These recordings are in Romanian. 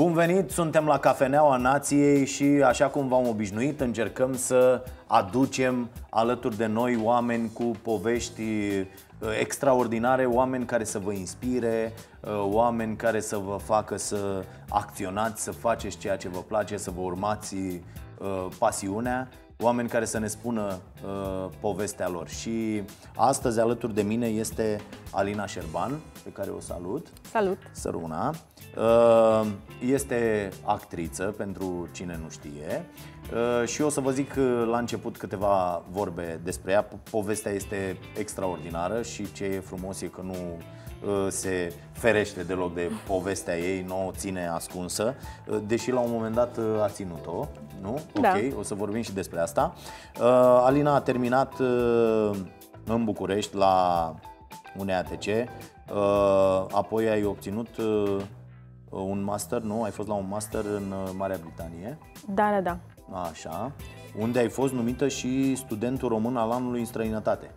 Bun venit, suntem la Cafeneaua Nației și așa cum v-am obișnuit încercăm să aducem alături de noi oameni cu povești uh, extraordinare, oameni care să vă inspire, uh, oameni care să vă facă să acționați, să faceți ceea ce vă place, să vă urmați uh, pasiunea oameni care să ne spună uh, povestea lor. Și astăzi alături de mine este Alina Șerban, pe care o salut. Salut! Săruna. Uh, este actriță, pentru cine nu știe. Uh, și o să vă zic uh, la început câteva vorbe despre ea. Povestea este extraordinară și ce e frumos e că nu Uh, se ferește deloc de povestea ei, nu o ține ascunsă, uh, deși la un moment dat uh, a ținut-o, nu? Da. Ok, o să vorbim și despre asta. Alina a terminat în București la UNEATC, apoi ai obținut un master, nu? Ai fost la un master în Marea Britanie. Da, da, da. Așa. Unde ai fost numită și studentul român al anului în străinătate.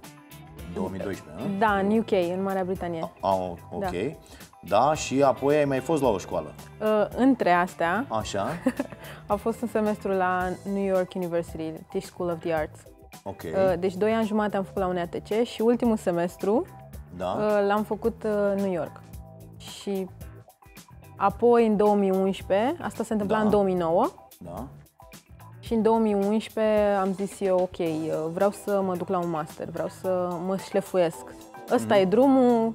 2012, nu? Da, în UK, în Marea Britanie. Ah, ok. Da. da, și apoi ai mai fost la o școală. Uh, între astea, Așa. a fost un semestru la New York University, Tisch School of the Arts. Ok. Uh, deci doi ani jumate am făcut la UNEATC și ultimul semestru da. uh, l-am făcut uh, în New York. Și apoi în 2011, asta se întâmpla Da. în 2009, Da. și în 2011 am zis eu, ok, uh, vreau să mă duc la un master, vreau să mă șlefuiesc. Ăsta e drumul,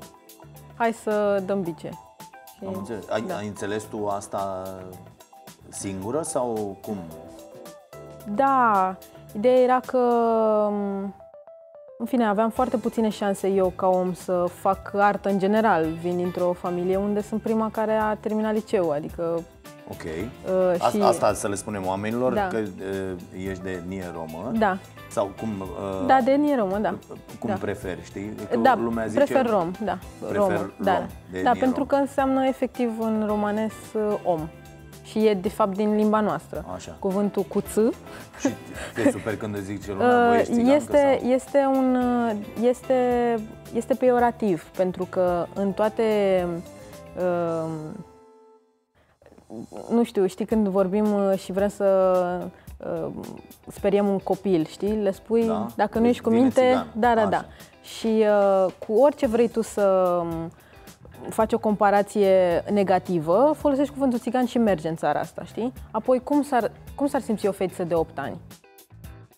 hai să dăm bice. Și, Am înțeles. Ai, da. ai înțeles tu asta singură sau cum? Da, ideea era că, m, în fine, aveam foarte puține șanse eu ca om să fac artă în general. Vin dintr-o familie unde sunt prima care a terminat liceu, adică... Ok. Uh, Asta, și... asta să le spunem oamenilor, Da. că uh, ești de nie romă. Da, Sau cum, uh, da, de nie romă, da. cum da. preferi, știi? Că Da, lumea zice, prefer rom, da. Prefer romă, rom, da. de da, nie pentru rom. că înseamnă efectiv în romanes uh, om. Și e de fapt din limba noastră. Așa. Cuvântul cu ț Și te super când îți zice lumea, bă, ești țigancă este, sau... este, un, uh, este, este peiorativ, pentru că în toate, uh, nu știu, știi, când vorbim uh, și vrem să uh, speriem un copil, știi, le spui, Da, dacă nu deci ești cu vine minte, țigan. da, da, Așa. da. Și uh, cu orice vrei tu să um, faci o comparație negativă, folosești cuvântul țigan și merge în țara asta, știi? Apoi, cum s-ar, cum s-ar simți o fetiță de 8 ani?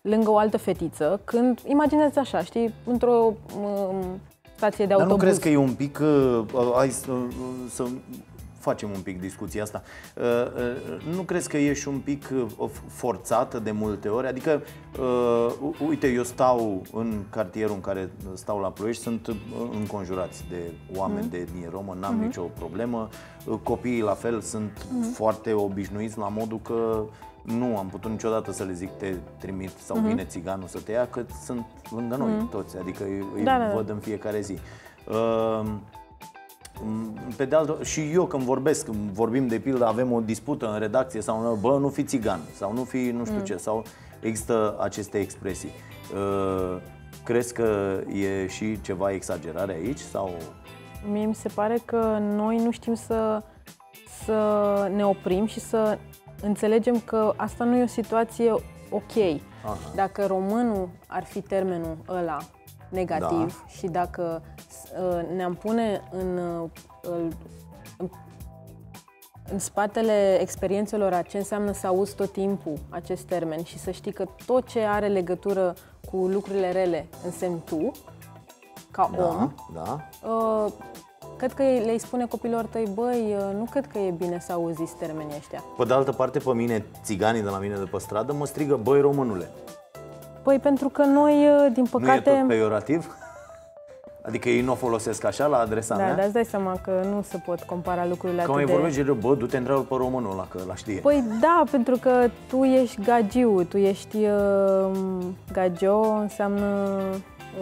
lângă o altă fetiță, când, imagineți așa, știi, într-o um, stație de Dar autobuz. nu crezi că e un pic, uh, uh, hai să, uh, să facem un pic discuția asta, uh, uh, nu crezi că ești un pic uh, forțată de multe ori? Adică, uh, u- uite, eu stau în cartierul în care stau la Ploiești, sunt uh, înconjurați de oameni Mhm. de etnie romă, n-am nicio problemă, Uh, copiii la fel sunt Mhm. foarte obișnuiți la modul că nu am putut niciodată să le zic te trimit sau Mhm. vine țiganul să te ia, că sunt lângă noi toți, adică îi, îi Da, da, da. văd în fiecare zi. Uh, pe de altă, și eu când vorbesc, când vorbim de pildă, avem o dispută în redacție sau nu, bă, nu fi țigan sau nu fi nu știu ce, sau există aceste expresii. Uh, crezi că e și ceva exagerare aici sau Mie mi se pare că noi nu știm să, să ne oprim și să înțelegem că asta nu e o situație ok. Aha. Dacă românul ar fi termenul ăla negativ Da. și dacă uh, ne-am pune în, uh, în, în spatele experiențelor a ce înseamnă să auzi tot timpul acest termen și să știi că tot ce are legătură cu lucrurile rele însemni tu, ca om, da, da, Uh, cred că le-ai spune copilor tăi, băi, uh, nu cred că e bine să auziți termenii ăștia. Pe de altă parte, pe mine, țiganii de la mine de pe stradă mă strigă, băi românule. Păi pentru că noi, uh, din Nu e păcate... tot peiorativ? Adică ei nu o folosesc așa la adresa da, mea? dar îți dai seama că nu se pot compara lucrurile Că atât mai de... vorbește de, bă, du-te întreabă pe românul ăla, că la știe. Păi da, pentru că tu ești gagiu, tu ești uh, gagio, înseamnă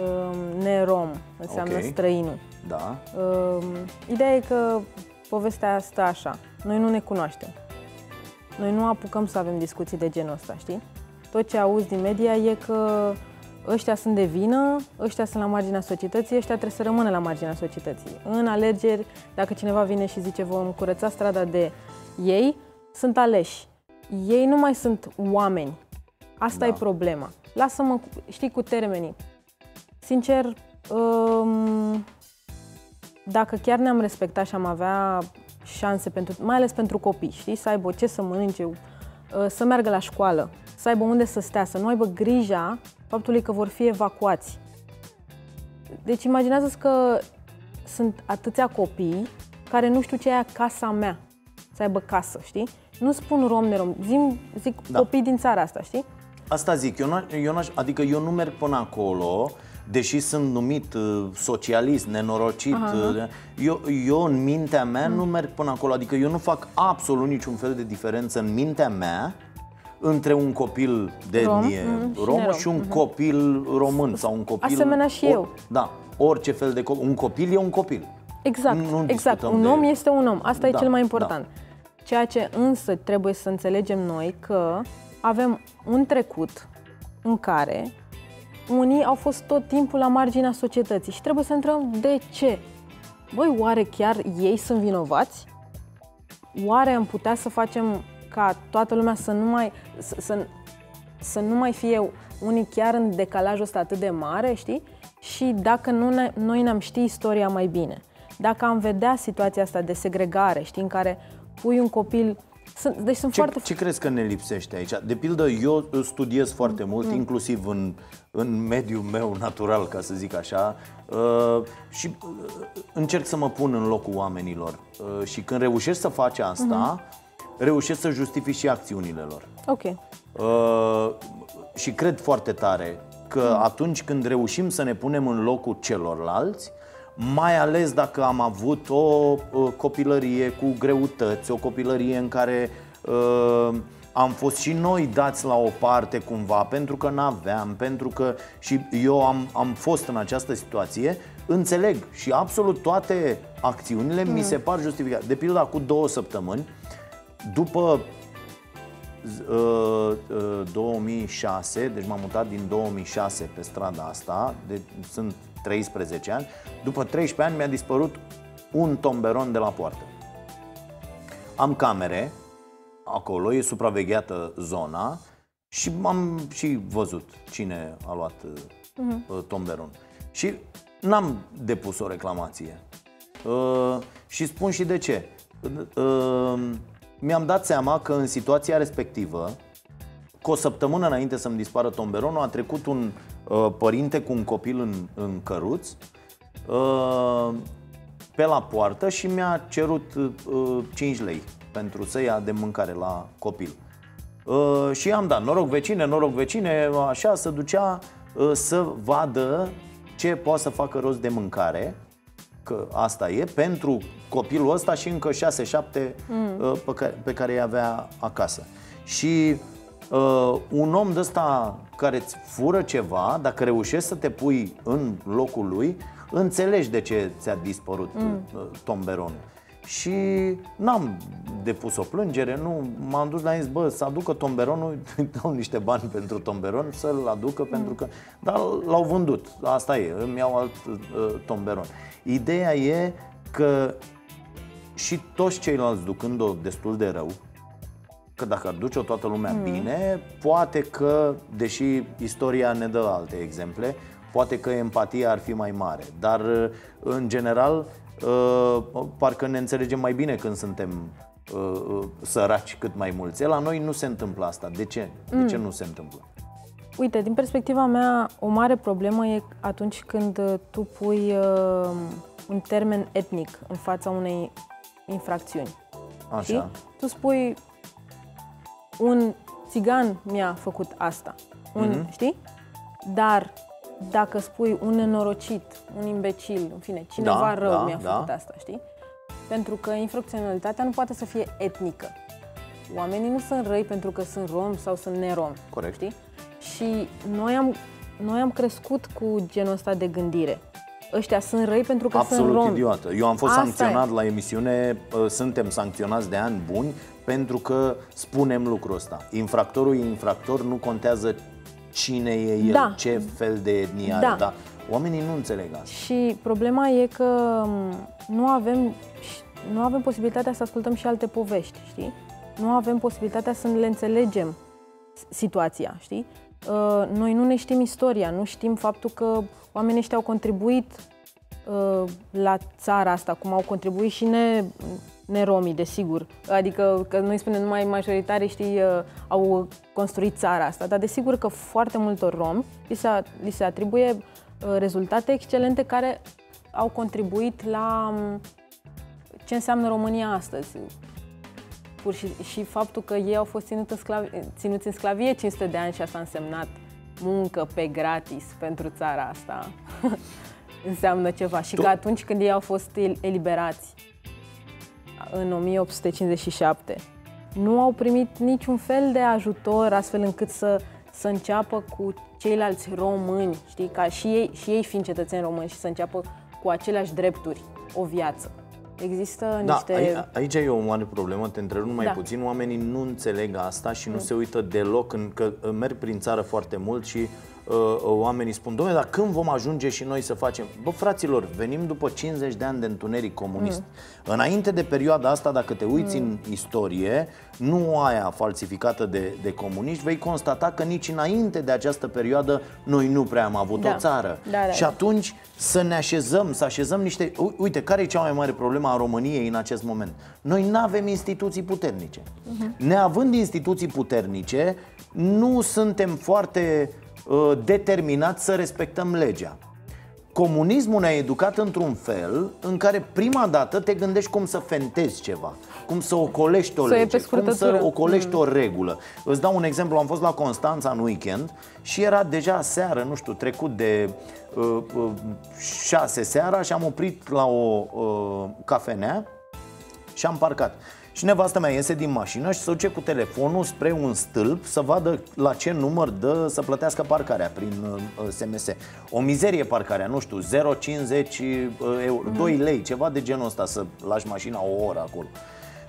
uh, nerom, înseamnă Ok. străinul. Da, Uh, ideea e că povestea stă așa. Noi nu ne cunoaștem. Noi nu apucăm să avem discuții de genul ăsta, știi? Tot ce auzi din media e că ăștia sunt de vină, ăștia sunt la marginea societății, ăștia trebuie să rămână la marginea societății. În alegeri, dacă cineva vine și zice vom curăța strada de ei, sunt aleși. Ei nu mai sunt oameni. Asta Da. e problema. Lasă-mă, știi, cu termenii. Sincer, um, dacă chiar ne-am respectat și am avea șanse, pentru, mai ales pentru copii, știi, să aibă ce să mănânce, uh, să meargă la școală, să aibă unde să stea, să nu aibă grija faptului că vor fi evacuați. Deci imaginează-ți că sunt atâția copii care nu știu ce e casa mea, să aibă casă, știi? Nu spun rom nerom, Zim, zic Da. copii din țara asta, știi? Asta zic, eu, n- eu n-aș, adică eu nu merg până acolo, deși sunt numit uh, socialist, nenorocit. Uh, eu, eu în mintea mea nu merg până acolo, adică eu nu fac absolut niciun fel de diferență în mintea mea între un copil de Rom, etnie mhm, și romă nerom, și un copil român sau un copil... Asemenea și eu. Da, orice fel de copil. Un copil e un copil. Exact, Nu- nu exact. discutăm Un de- om este un om. Asta Da, e cel mai important. Ceea ce însă trebuie să înțelegem noi că avem un trecut în care unii au fost tot timpul la marginea societății și trebuie să întrebăm de ce. Băi, oare chiar ei sunt vinovați? Oare am putea să facem ca toată lumea să nu mai, să, să, să nu mai fie unii chiar în decalajul ăsta atât de mare, știi? Și dacă nu ne, noi ne-am ști istoria mai bine, dacă am vedea situația asta de segregare, știi, în care pui un copil... Sunt, deci sunt Ce, foarte... ce crezi că ne lipsește aici? De pildă, eu studiez foarte mult, Mm. inclusiv în, în mediul meu natural, ca să zic așa, uh, și uh, încerc să mă pun în locul oamenilor. Uh, și când reușești să faci asta, Mm-hmm. Reușești să justifici și acțiunile lor. Ok. Uh, și cred foarte tare că atunci când reușim să ne punem în locul celorlalți, mai ales dacă am avut o uh, copilărie cu greutăți, o copilărie în care uh, am fost și noi dați la o parte cumva pentru că n-aveam, pentru că și eu am, am fost în această situație, înțeleg și absolut toate acțiunile mi se par justificate. De pildă, cu două săptămâni, după Uh, uh, 2006, deci m-am mutat din 2006 pe strada asta, de, sunt 13 ani. După 13 ani mi-a dispărut un tomberon de la poartă. Am camere acolo, e supravegheată zona și am și văzut cine a luat uh, tomberon. Și n-am depus o reclamație. Uh, și spun și de ce. Uh, mi-am dat seama că în situația respectivă, cu o săptămână înainte să-mi dispară tomberonul, a trecut un uh, părinte cu un copil în, în căruț uh, pe la poartă și mi-a cerut uh, 5 lei pentru să ia de mâncare la copil. Uh, și am dat noroc vecine, noroc vecine, așa, să ducea uh, să vadă ce poate să facă rost de mâncare că asta e, pentru copilul ăsta și încă 6-7 mm. pe, care, pe care îi avea acasă. Și uh, un om de ăsta care îți fură ceva, dacă reușești să te pui în locul lui, înțelegi de ce ți-a dispărut mm. tomberonul. Și n-am depus o plângere, nu m-am dus la ei, zis, bă, să aducă tomberonul, îi dau niște bani pentru tomberon, să-l aducă mm. pentru că... Dar l-au vândut, asta e, îmi iau alt uh, tomberon. Ideea e că și toți ceilalți ducând-o destul de rău, că dacă ar duce-o toată lumea mm. bine, poate că, deși istoria ne dă alte exemple, poate că empatia ar fi mai mare. Dar, în general, uh, parcă ne înțelegem mai bine când suntem uh, uh, săraci cât mai mulți. E, La noi nu se întâmplă asta. De ce? De ce nu se întâmplă? Uite, din perspectiva mea, o mare problemă e atunci când uh, tu pui uh, un termen etnic în fața unei infracțiuni. Așa. Știi? Tu spui un țigan mi-a făcut asta. Un, Mhm. Știi? Dar dacă spui un nenorocit, un imbecil, în fine, cineva Da, rău da, mi-a da. făcut asta, știi? Pentru că infracționalitatea nu poate să fie etnică. Oamenii nu sunt răi pentru că sunt rom sau sunt nerom. Corect. Știi? Și noi am, noi am crescut cu genul ăsta de gândire. Ăștia sunt răi pentru că sunt Absolut romi. idiotă. Eu am fost Asta sancționat e. la emisiune, uh, suntem sancționați de ani buni pentru că spunem lucrul ăsta. Infractorul e infractor, nu contează cine e el, Da. ce fel de etnie are, Da. dar oamenii nu înțeleg asta. Și problema e că m, nu avem, nu avem posibilitatea să ascultăm și alte povești, știi? Nu avem posibilitatea să le înțelegem s- situația, știi? Uh, Noi nu ne știm istoria, nu știm faptul că oamenii ăștia au contribuit uh, la țara asta, cum au contribuit și ne, neromii, desigur. Adică că noi spunem numai majoritari, știi, uh, au construit țara asta, dar desigur că foarte multor romi li se, li se atribuie uh, rezultate excelente care au contribuit la um, ce înseamnă România astăzi. Pur și, și faptul că ei au fost ținut în sclavi, ținuți în sclavie 500 de ani și asta a însemnat muncă pe gratis pentru țara asta. înseamnă ceva. Și Tu- că atunci când ei au fost el- eliberați în 1857, nu au primit niciun fel de ajutor astfel încât să, să înceapă cu ceilalți români, știi, ca și ei, și ei fiind cetățeni români și să înceapă cu aceleași drepturi o viață. Există Da, niște... ai- aici e o mare problemă, te întrerup numai Da. puțin, oamenii nu înțeleg asta și nu se uită deloc, în, că uh, merg prin țară foarte mult și uh, uh, oamenii spun, domnule, dar când vom ajunge și noi să facem? Bă, fraților, venim după 50 de ani de întuneric comunist. Înainte de perioada asta, dacă te uiți în istorie, nu aia falsificată de, de comuniști, vei constata că nici înainte de această perioadă noi nu prea am avut Da. o țară. Da, da, și da. atunci să ne așezăm, să așezăm niște... U- Uite, care e cea mai mare problemă a României în acest moment? Noi nu avem instituții puternice. Neavând instituții puternice, nu suntem foarte uh, determinați să respectăm legea. Comunismul ne-a educat într-un fel în care prima dată te gândești cum să fentezi ceva, cum să ocolești o Să iei lege, pe cum să scurtătură. ocolești o regulă. Îți dau un exemplu, am fost la Constanța în weekend și era deja seară, nu știu, trecut de uh, uh, șase seara și am oprit la o uh, cafenea și am parcat. Și nevastă mea iese din mașină și se duce cu telefonul spre un stâlp să vadă la ce număr dă să plătească parcarea prin uh, SMS. O mizerie parcarea, nu știu, 0,50 euro, 2 lei, ceva de genul ăsta să lași mașina o oră acolo.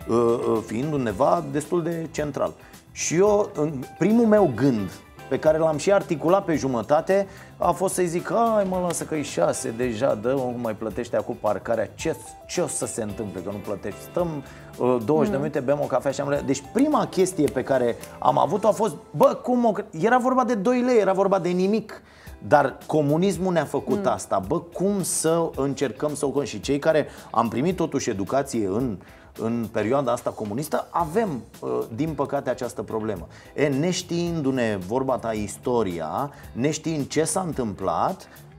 Uh, uh, Fiind undeva destul de central. Și eu, în primul meu gând pe care l-am și articulat pe jumătate a fost să-i zic, hai mă lasă că e șase deja, dă mă, cum mai plătește acum parcarea, ce, ce o să se întâmple că nu plătești? Stăm uh, 20 de minute, bem o cafea și am le- Deci prima chestie pe care am avut-o a fost, bă, cum o... cre- Era vorba de 2 lei, era vorba de nimic. Dar comunismul ne-a făcut asta. Bă, cum să încercăm să o... Și cei care am primit totuși educație în în perioada asta comunistă, avem, uh, din păcate, această problemă. E, neștiindu-ne vorba ta istoria, neștiind ce s-a întâmplat, uh,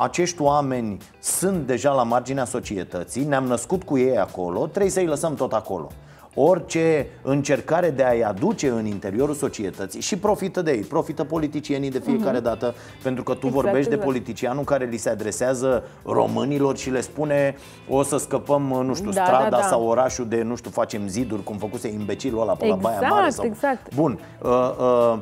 acești oameni sunt deja la marginea societății, ne-am născut cu ei acolo, trebuie să-i lăsăm tot acolo. Orice încercare de a-i aduce în interiorul societății și profită de ei, profită politicienii de fiecare dată, pentru că tu Exact, vorbești de exact. politicianul care li se adresează românilor și le spune o să scăpăm, nu știu, Da, strada da, da. sau orașul de, nu știu, facem ziduri, cum făcuse imbecilul ăla pe la Baia Exact, Mare. Sau... exact. Bun. Uh, uh, uh,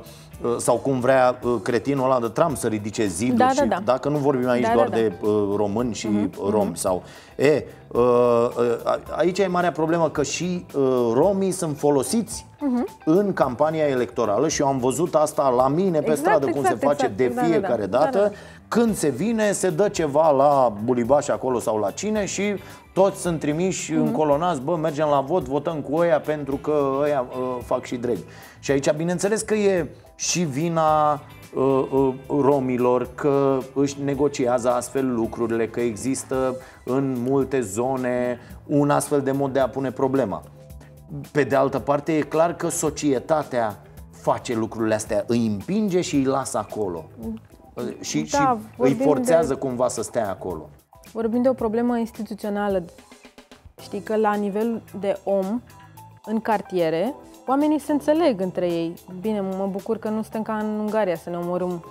sau cum vrea uh, cretinul ăla de Trump să ridice ziduri Da, și da, da. dacă nu vorbim aici Da, doar da, da. de uh, români și uh, romi sau e, uh, uh, aici e marea problemă că și uh, romii sunt folosiți în campania electorală și eu am văzut asta la mine pe Exact, stradă cum exact, se face exact. de Da, da, da. fiecare Da, dată da, da. când se vine, se dă ceva la bulibaș acolo sau la cine și toți sunt trimiși Mhm. încolonați, bă, mergem la vot, votăm cu ăia pentru că ăia uh, fac și drag. Și aici, bineînțeles că e și vina uh, uh, romilor că își negociază astfel lucrurile, că există în multe zone un astfel de mod de a pune problema. Pe de altă parte, e clar că societatea face lucrurile astea, îi împinge și îi lasă acolo. Și, Da, și îi vorbim forțează de- cumva să stea acolo. Vorbim de o problemă instituțională. Știi că la nivel de om, în cartiere, oamenii se înțeleg între ei. Bine, mă bucur că nu suntem ca în Ungaria să ne omorâm,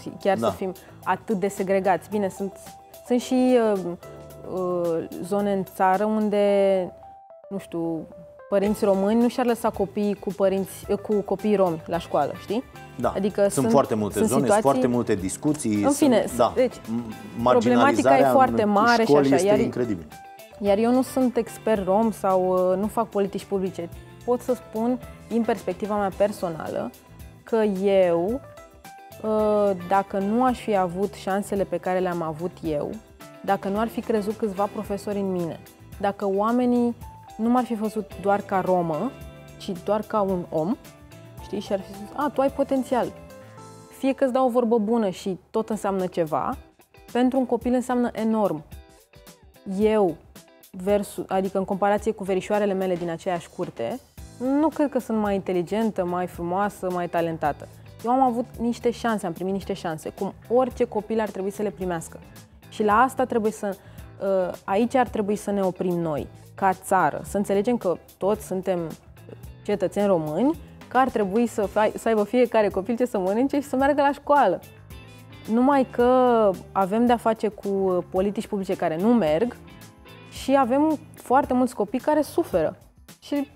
și chiar Da. să fim atât de segregați. Bine, sunt, sunt și uh, uh, zone în țară unde, nu știu, părinți români nu și-ar lăsa copiii cu, părinți, cu copii romi la școală, știi? Da, Adică sunt, sunt- foarte multe sunt zone, situații- sunt foarte multe discuții. În fine, sunt, da, deci, m- problematica e marginalizarea foarte în mare și școli așa, este iar- incredibil. Iar eu nu sunt expert rom sau uh, nu fac politici publice. Pot să spun, din perspectiva mea personală, că eu uh, dacă nu aș fi avut șansele pe care le-am avut eu, dacă nu ar fi crezut câțiva profesori în mine, dacă oamenii nu m-ar fi văzut doar ca romă, ci doar ca un om, știi, și ar fi zis, a, tu ai potențial. Fie că îți dau o vorbă bună și tot înseamnă ceva, pentru un copil înseamnă enorm. Eu, versus, adică în comparație cu verișoarele mele din aceeași curte, nu cred că sunt mai inteligentă, mai frumoasă, mai talentată. Eu am avut niște șanse, am primit niște șanse, cum orice copil ar trebui să le primească. Și la asta trebuie să, ă, aici ar trebui să ne oprim noi, ca țară, să înțelegem că toți suntem cetățeni români, că ar trebui să, fai, să aibă fiecare copil ce să mănânce și să meargă la școală. Numai că avem de-a face cu politici publice care nu merg și avem foarte mulți copii care suferă. Și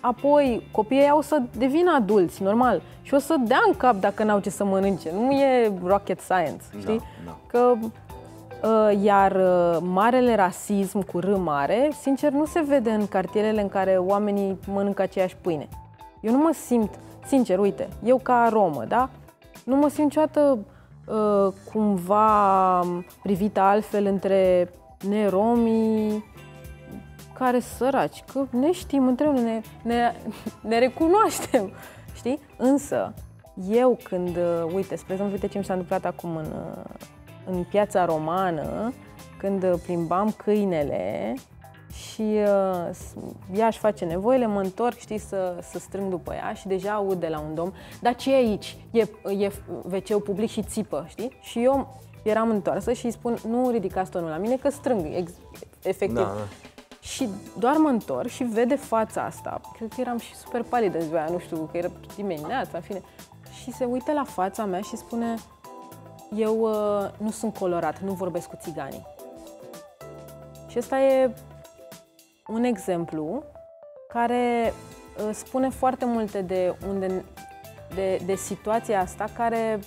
apoi copiii au să devină adulți, normal, și o să dea în cap dacă n-au ce să mănânce. Nu e rocket science, da, știi? Da, da. Că uh, iar uh, marele rasism cu R mare, sincer, nu se vede în cartierele în care oamenii mănâncă aceeași pâine. Eu nu mă simt, sincer, uite, eu ca romă, da? Nu mă simt niciodată uh, cumva privită altfel între neromii care săraci, că ne știm între noi, ne, ne, ne recunoaștem, știi? Însă, eu când, uh, uite, spre exemplu, uite ce mi s-a întâmplat acum în, uh, în piața romană, când plimbam câinele și uh, ea își face nevoile, mă întorc, știi, să, să strâng după ea și deja aud de la un domn, dar ce e aici? E, e wc public și țipă, știi? Și eu eram întoarsă și îi spun, nu ridicați tonul la mine că strâng, ex, efectiv. Da, da. Și doar mă întorc și vede fața asta. Cred că eram și super palidă ziua aia, nu știu, că era dimineața, în fine. Și se uită la fața mea și spune, eu uh, nu sunt colorat, nu vorbesc cu țiganii. Și ăsta e un exemplu care uh, spune foarte multe de, unde, de, de situația asta care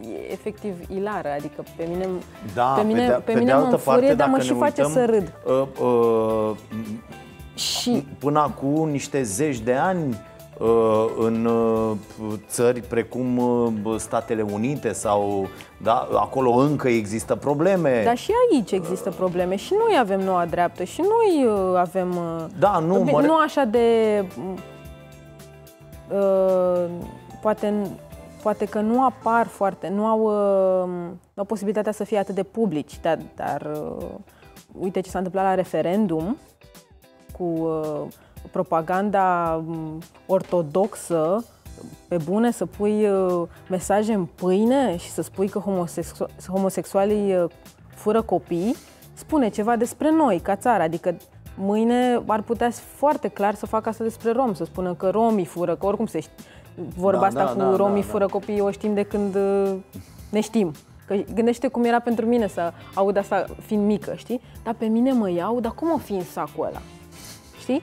e efectiv ilară, adică pe mine, da, pe mine, pe, de, pe mine de mă înfurie, dar mă și face uităm, să râd. Uh, uh, și până acum niște zeci de ani uh, în uh, țări precum uh, Statele Unite sau da, acolo încă există probleme. Dar și aici există probleme și noi avem noua dreaptă și noi avem da, nu, mă... nu așa de uh, poate poate că nu apar foarte, nu au, uh, nu au posibilitatea să fie atât de publici, dar, dar uh, uite ce s-a întâmplat la referendum cu uh, propaganda um, ortodoxă, pe bune să pui mesaje în pâine și să spui că homosexu- homosexualii fură copii, spune ceva despre noi ca țară, adică mâine ar putea foarte clar să facă asta despre rom, să spună că romii fură, că oricum se vorba da, asta da, cu da, romii da, fără da. copii, o știm de când uh, ne știm. Că gândește cum era pentru mine să aud asta fiind mică, știi? Dar pe mine mă iau, dar cum o fi în sacul ăla? Știi?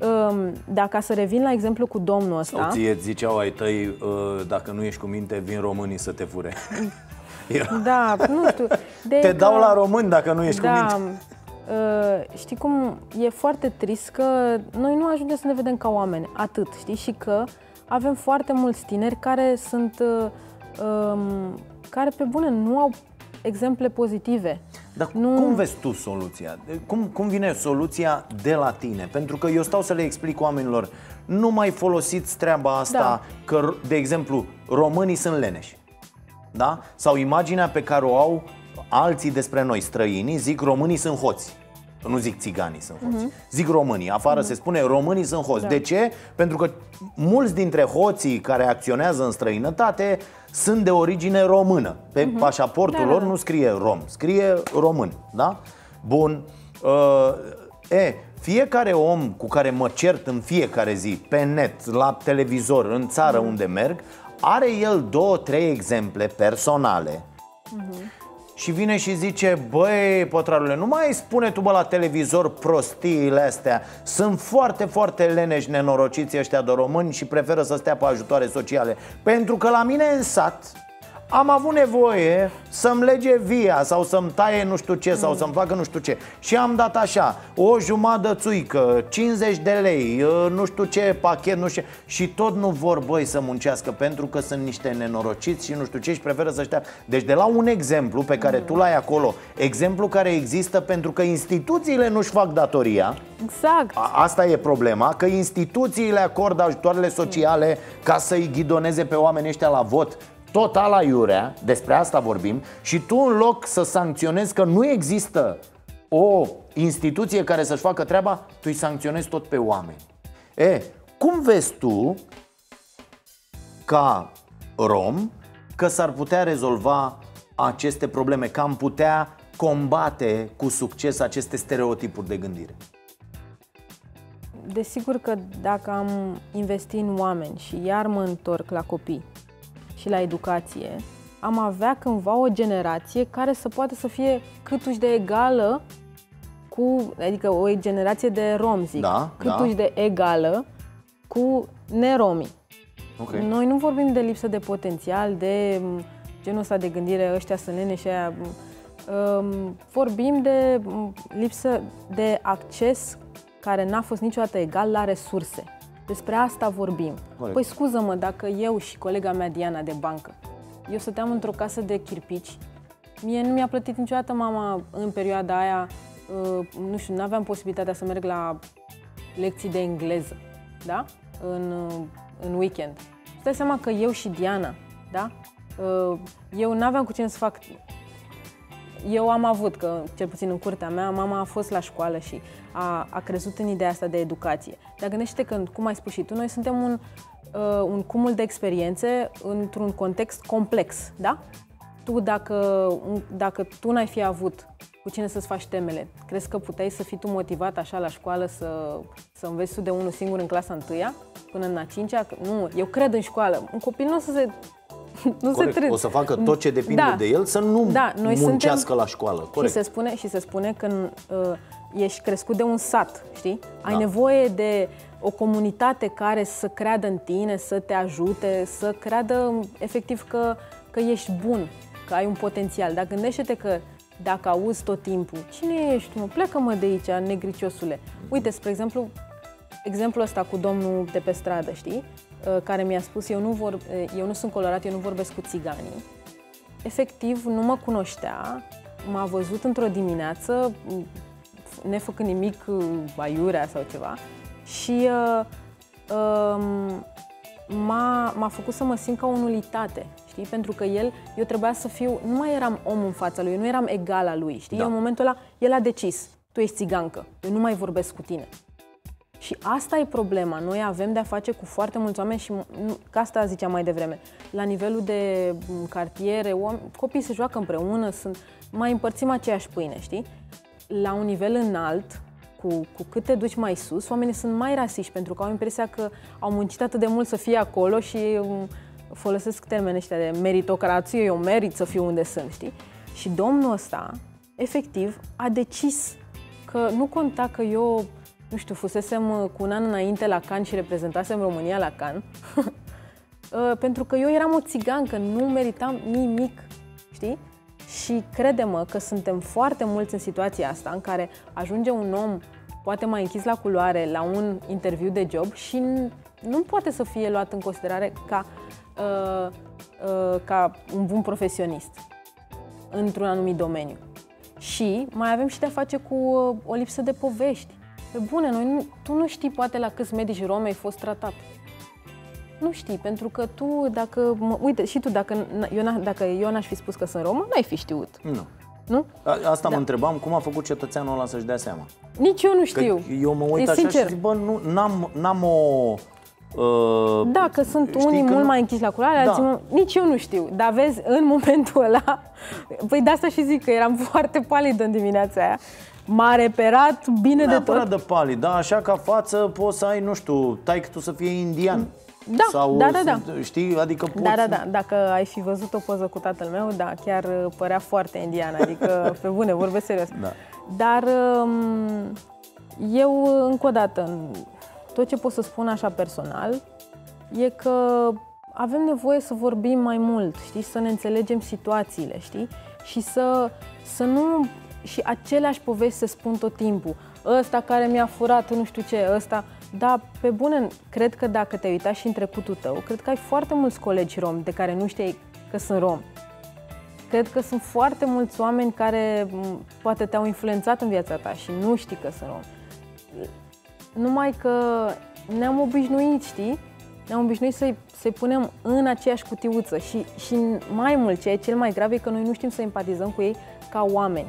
Um, dacă să revin la exemplu cu domnul ăsta... Sau ție ziceau ai tăi, uh, dacă nu ești cu minte, vin românii să te fure. Da, nu știu. De te că... dau la români dacă nu ești da, cu minte. Uh, știi cum, e foarte trist că noi nu ajungem să ne vedem ca oameni, atât, știi? Și că uh, avem foarte mulți tineri care sunt, uh, um, care pe bune nu au exemple pozitive. Dar nu... cum vezi tu soluția? Cum, cum vine soluția de la tine? Pentru că eu stau să le explic oamenilor, nu mai folosiți treaba asta da. că, de exemplu, românii sunt leneși. Da? Sau imaginea pe care o au alții despre noi, străinii, zic românii sunt hoți. Nu zic țiganii sunt hoți. Uh-huh. Zic românii. Afară uh-huh. se spune românii sunt hoți. Da. De ce? Pentru că mulți dintre hoții care acționează în străinătate sunt de origine română. Pe uh-huh. pașaportul da, lor da, da. nu scrie rom, scrie român. Da? Bun. Uh, e, fiecare om cu care mă cert în fiecare zi, pe net, la televizor, în țară uh-huh. unde merg, are el două, trei exemple personale uh-huh și vine și zice Băi, pătrarule, nu mai spune tu bă la televizor prostiile astea. Sunt foarte, foarte leneși nenorociți ăștia de români Și preferă să stea pe ajutoare sociale. Pentru că la mine în sat am avut nevoie să-mi lege via sau să-mi taie nu știu ce sau să-mi facă nu știu ce. Și am dat așa, o jumătate țuică, 50 de lei, uh, nu știu ce pachet, nu știu ce. Și tot nu vor băi să muncească pentru că sunt niște nenorociți și nu știu ce și preferă să știa Deci de la un exemplu pe care tu l-ai acolo Exemplu care există pentru că instituțiile nu-și fac datoria Exact. A- Asta e problema, că instituțiile acordă ajutoarele sociale ca să-i ghidoneze pe oamenii ăștia la vot total aiurea, despre asta vorbim Și tu în loc să sancționezi că nu există o instituție care să-și facă treaba Tu îi sancționezi tot pe oameni E, cum vezi tu ca rom că s-ar putea rezolva aceste probleme, că am putea combate cu succes aceste stereotipuri de gândire? Desigur că dacă am investi în oameni și iar mă întorc la copii și la educație, am avea cândva o generație care să poată să fie câtuși de egală cu, adică o generație de rom, zic, Da, câtuși da. de egală cu neromii. Okay. Noi nu vorbim de lipsă de potențial, de m, genul ăsta de gândire, ăștia sunt nene și aia. m, um, Vorbim de m, lipsă de acces care n-a fost niciodată egal la resurse. Despre asta vorbim. Corect. Păi scuză-mă dacă eu și colega mea Diana de bancă, eu stăteam într-o casă de chirpici, mie nu mi-a plătit niciodată mama în perioada aia, uh, nu știu, nu aveam posibilitatea să merg la lecții de engleză, da? În, uh, în weekend. Îți dai seama că eu și Diana, da? Uh, Eu n-aveam cu cine să fac eu am avut, că cel puțin în curtea mea, mama a fost la școală și a, a crezut în ideea asta de educație. Dar gândește că, cum ai spus și tu, noi suntem un, uh, un cumul de experiențe într-un context complex, da? Tu, dacă, un- dacă tu n-ai fi avut cu cine să-ți faci temele, crezi că puteai să fii tu motivat așa la școală să, să înveți tu de unul singur în clasa întâia până în a cincea? Că- Nu, eu cred în școală. Un copil nu o să se nu Corect. se treze. O să facă tot ce depinde Da. de el să nu Da, noi muncească suntem- la școală. Și Corect. se spune, și se spune că uh, ești crescut de un sat, știi? Ai Da. nevoie de o comunitate care să creadă în tine, să te ajute, să creadă efectiv că, că ești bun, că ai un potențial. Dar gândește-te că dacă auzi tot timpul, cine ești, mă? Plecă-mă de aici, negriciosule. Uite, spre exemplu, exemplul ăsta cu domnul de pe stradă, știi? Uh, Care mi-a spus, eu nu, vor, uh, eu nu sunt colorat, eu nu vorbesc cu țiganii. Efectiv, nu mă cunoștea, m-a văzut într-o dimineață, m, nefăcând nimic uh, aiurea sau ceva, și uh, um, m-a, m-a făcut să mă simt ca o nulitate, știi? Pentru că el, eu trebuia să fiu, nu mai eram om în fața lui, eu nu eram egala lui, știi? Da. Eu, în momentul ăla, el a decis, tu ești țigancă, eu nu mai vorbesc cu tine. Și asta e problema. Noi avem de-a face cu foarte mulți oameni și, nu, ca asta ziceam mai devreme, la nivelul de m, cartiere, oameni, copiii se joacă împreună, sunt, mai împărțim aceeași pâine, știi? La un nivel înalt, cu, cu cât te duci mai sus, oamenii sunt mai rasiști pentru că au impresia că au muncit atât de mult să fie acolo și um, folosesc termenii ăștia de meritocrație, eu merit să fiu unde sunt, știi? Și domnul ăsta, efectiv, a decis că nu conta că eu, nu știu, fusesem uh, cu un an înainte la Cannes și reprezentasem România la Cannes, Uh, pentru că eu eram o țigancă, nu meritam nimic, știi? Și crede-mă că suntem foarte mulți în situația asta în care ajunge un om poate mai închis la culoare la un interviu de job și n- nu poate să fie luat în considerare ca, uh, uh, ca un bun profesionist într-un anumit domeniu. Și mai avem și de-a face cu uh, o lipsă de povești. Pe bune, noi nu, tu nu știi poate la câți medici romi ai fost tratat. Nu știi, pentru că tu, dacă, mă, uite, și tu, dacă, n- eu, n- dacă eu n-aș fi spus că sunt romă, n-ai fi știut, Nu. nu? A- Asta mă Da. întrebam, cum a făcut cetățeanul ăla să-și dea seama? Nici eu nu Că știu. eu mă uit e așa sincer. și zic, bă, nu, n-am, n-am o... Uh, Da, că sunt știi unii că mult nu- mai închiși la culoare, Da. alții mult... Nici eu nu știu. Dar vezi, în momentul ăla... Păi de asta și zic că eram foarte palidă în dimineața aia. M-a reperat bine de tot. Neapărat de palid, da, așa ca față poți să ai, nu știu, tai tu să fie indian. Da, Sau, da, da, da. Știi, adică poți... Da, da, da. Dacă ai fi văzut o poză cu tatăl meu, da, chiar uh, părea foarte indian, adică pe bune, vorbesc serios. Da. Dar um, eu, încă o dată, în- tot ce pot să spun așa personal, e că avem nevoie să vorbim mai mult, știi, să ne înțelegem situațiile, știi? Și să, să nu... Și aceleași povești se spun tot timpul. Ăsta care mi-a furat, nu știu ce, ăsta... Da, pe bune, cred că dacă te-ai uitat și în trecutul tău, cred că ai foarte mulți colegi romi de care nu știi că sunt romi. Cred că sunt foarte mulți oameni care poate te-au influențat în viața ta și nu știi că sunt romi. Numai că ne-am obișnuit, știi? Ne-am obișnuit să-i, să punem în aceeași cutiuță și, și mai mult, ce e cel mai grav e că noi nu știm să empatizăm cu ei ca oameni.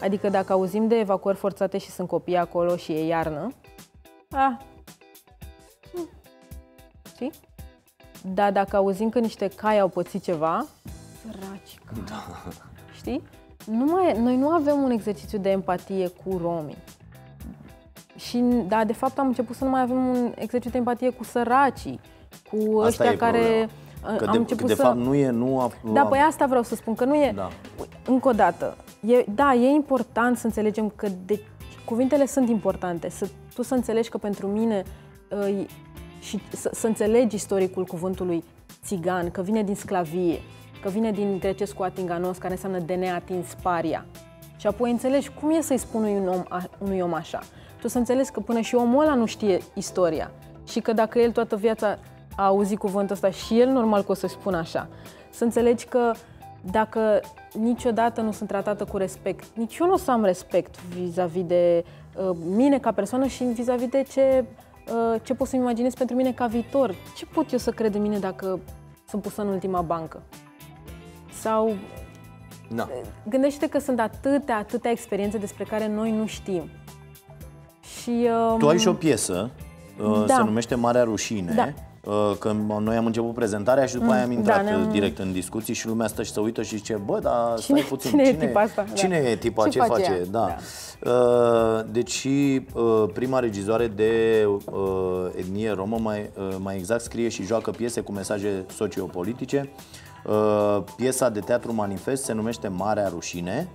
Adică dacă auzim de evacuări forțate și sunt copii acolo și e iarnă, ah, hm, știi? Dar dacă auzim că niște cai au pățit ceva, săraci cai, da. știi? Nu mai, noi nu avem un exercițiu de empatie cu romii. Și, da, de fapt am început să nu mai avem un exercițiu de empatie cu săracii, cu asta ăștia care... Că am de, început de să... fapt nu e, nu a... Da, păi asta vreau să spun, că nu e... Da. Încă o dată, e, da, e important să înțelegem că de, cuvintele sunt importante, să, tu să înțelegi că pentru mine uh, și să, să înțelegi istoricul cuvântului țigan, că vine din sclavie, că vine din grecescul atinganos, care înseamnă de neatins paria. Și apoi înțelegi cum e să-i spun unui om, unui om așa. Tu să înțelegi că până și omul ăla nu știe istoria și că dacă el toată viața a auzit cuvântul ăsta și el normal că o să-și spună așa. Să înțelegi că dacă niciodată nu sunt tratată cu respect, nici eu nu o să am respect vis-a-vis de uh, mine ca persoană și vis-a-vis de ce, uh, ce pot să-mi imaginez pentru mine ca viitor. Ce pot eu să cred în mine dacă sunt pusă în ultima bancă? Sau da. Gândește că sunt atâtea, atâtea experiențe despre care noi nu știm. Și, um, tu ai și o piesă, uh, da. se numește Marea Rușine. Da. Uh, că noi am început prezentarea și după mm, aia am intrat da, direct în discuții și lumea stă și se uită și zice, bă, dar cine, stai puțin, cine, cine e tipa asta? Cine da. e tipa, ce, ce face? face? Da. da. Uh, deci prima regizoare de etnie romă, mai, mai exact, scrie și joacă piese cu mesaje sociopolitice. Piesa de teatru manifest se numește Marea Rușine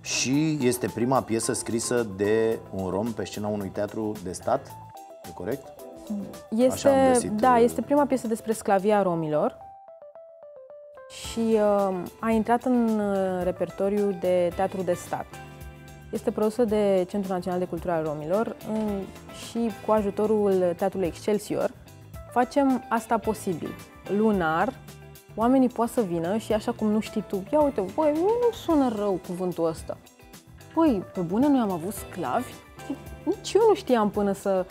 și este prima piesă scrisă de un rom pe scena unui teatru de stat, e corect? Este, găsit, da, uh, este prima piesă despre sclavia romilor și uh, a intrat în uh, repertoriu de teatru de stat. Este produsă de Centrul Național de Cultură al Romilor în, și cu ajutorul Teatrului Excelsior facem asta posibil. Lunar, oamenii poate să vină și așa cum nu știi tu, ia uite, băi, nu sună rău cuvântul ăsta. Păi, pe bune, noi am avut sclavi? Nici eu nu știam până să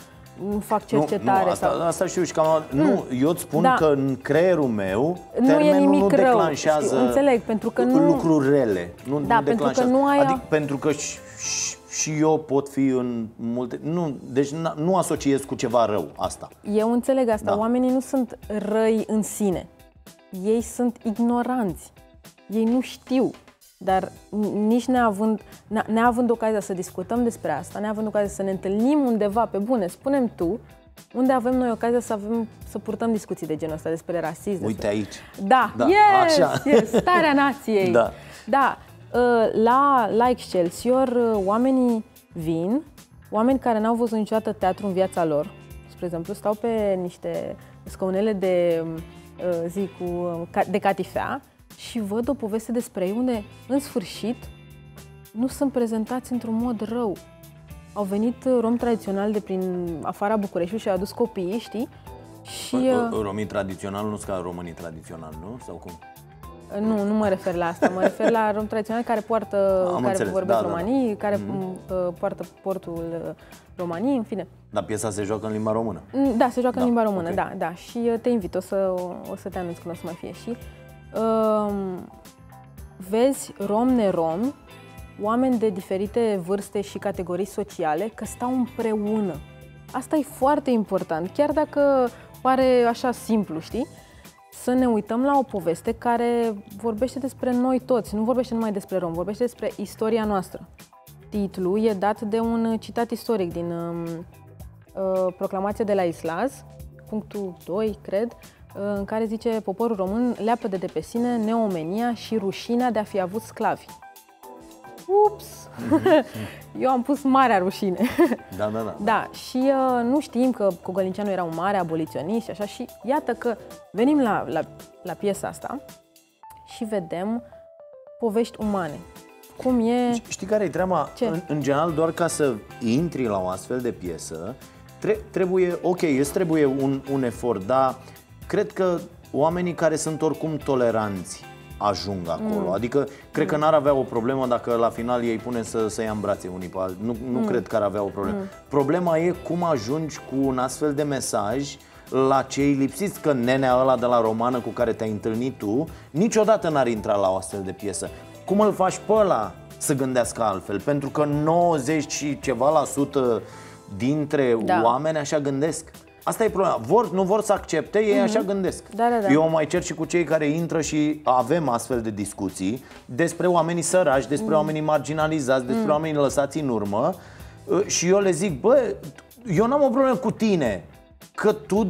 nu fac cercetare. Nu, nu asta, sau... asta știu și cam... Mm. Nu, eu îți spun da. că în creierul meu nu termenul e nimic nu rău. declanșează știu, înțeleg, pentru că nu... lucruri rele. Nu, da, nu pentru că nu ai... Adică pentru că și, și eu pot fi în multe... Nu, deci nu asociez cu ceva rău asta. Eu înțeleg asta. Da. Oamenii nu sunt răi în sine ei sunt ignoranți. Ei nu știu. Dar nici neavând, neavând ocazia să discutăm despre asta, neavând ocazia să ne întâlnim undeva pe bune, spunem tu, unde avem noi ocazia să avem să purtăm discuții de genul ăsta despre rasism. Uite despre... aici. Da, da yes, așa. yes, starea nației. da. Da, ă, la, la Excelsior ă, oamenii vin, oameni care n-au văzut niciodată teatru în viața lor, spre exemplu, stau pe niște scaunele de Uh, zi cu, uh, de catifea și văd o poveste despre ei unde, în sfârșit, nu sunt prezentați într-un mod rău. Au venit uh, rom tradițional de prin afara Bucureștiului și au adus copiii, știi? Și, Romii tradițional nu sunt ca românii tradițional, nu? Sau cum? Nu, nu mă refer la asta. Mă refer la rom tradițional care poartă, Am care înțeles. vorbesc da, romanii, da, da. care mm-hmm. poartă portul romanii, în fine. Dar piesa se joacă în limba română? Mm, da, se joacă da, în limba română, okay. da, da. Și uh, te invit, o să, o să te anunț când o să mai fie. Și uh, vezi rom, nerom, oameni de diferite vârste și categorii sociale, că stau împreună. Asta e foarte important, chiar dacă pare așa simplu, știi? Să ne uităm la o poveste care vorbește despre noi toți, nu vorbește numai despre rom, vorbește despre istoria noastră. Titlul e dat de un citat istoric din um, Uh, proclamație de la Islaz, punctul 2, cred, uh, în care zice poporul român leapă de pe sine neomenia și rușinea de a fi avut sclavi. ups, eu am pus marea rușine. Da, da, da. Da, și uh, nu știm că Cogălinceanu era un mare aboliționist și așa și iată că venim la, la, la piesa asta și vedem povești umane. Cum e... Știi care e treaba? Ce? În, în general, doar ca să intri la o astfel de piesă, tre- trebuie, ok, îți trebuie un, un efort, dar cred că oamenii care sunt oricum toleranți ajung acolo. Mm. Adică, cred că n-ar avea o problemă dacă la final ei pune să, să ia în brațe unii pe alții. Nu, nu mm. cred că ar avea o problemă. Mm. Problema e cum ajungi cu un astfel de mesaj la cei lipsiți, că nenea ăla de la romană cu care te-ai întâlnit tu niciodată n-ar intra la o astfel de piesă. Cum îl faci pe ăla să gândească altfel? Pentru că 90 și ceva la sută dintre Da. oameni așa gândesc. Asta e problema. Vor, nu vor să accepte, ei așa gândesc. Da, da, da. Eu mai cer și cu cei care intră și avem astfel de discuții despre oamenii săraci, despre Mm. oamenii marginalizați, despre oamenii lăsați în urmă Uh, și eu le zic, bă, eu n-am o problemă cu tine, că tu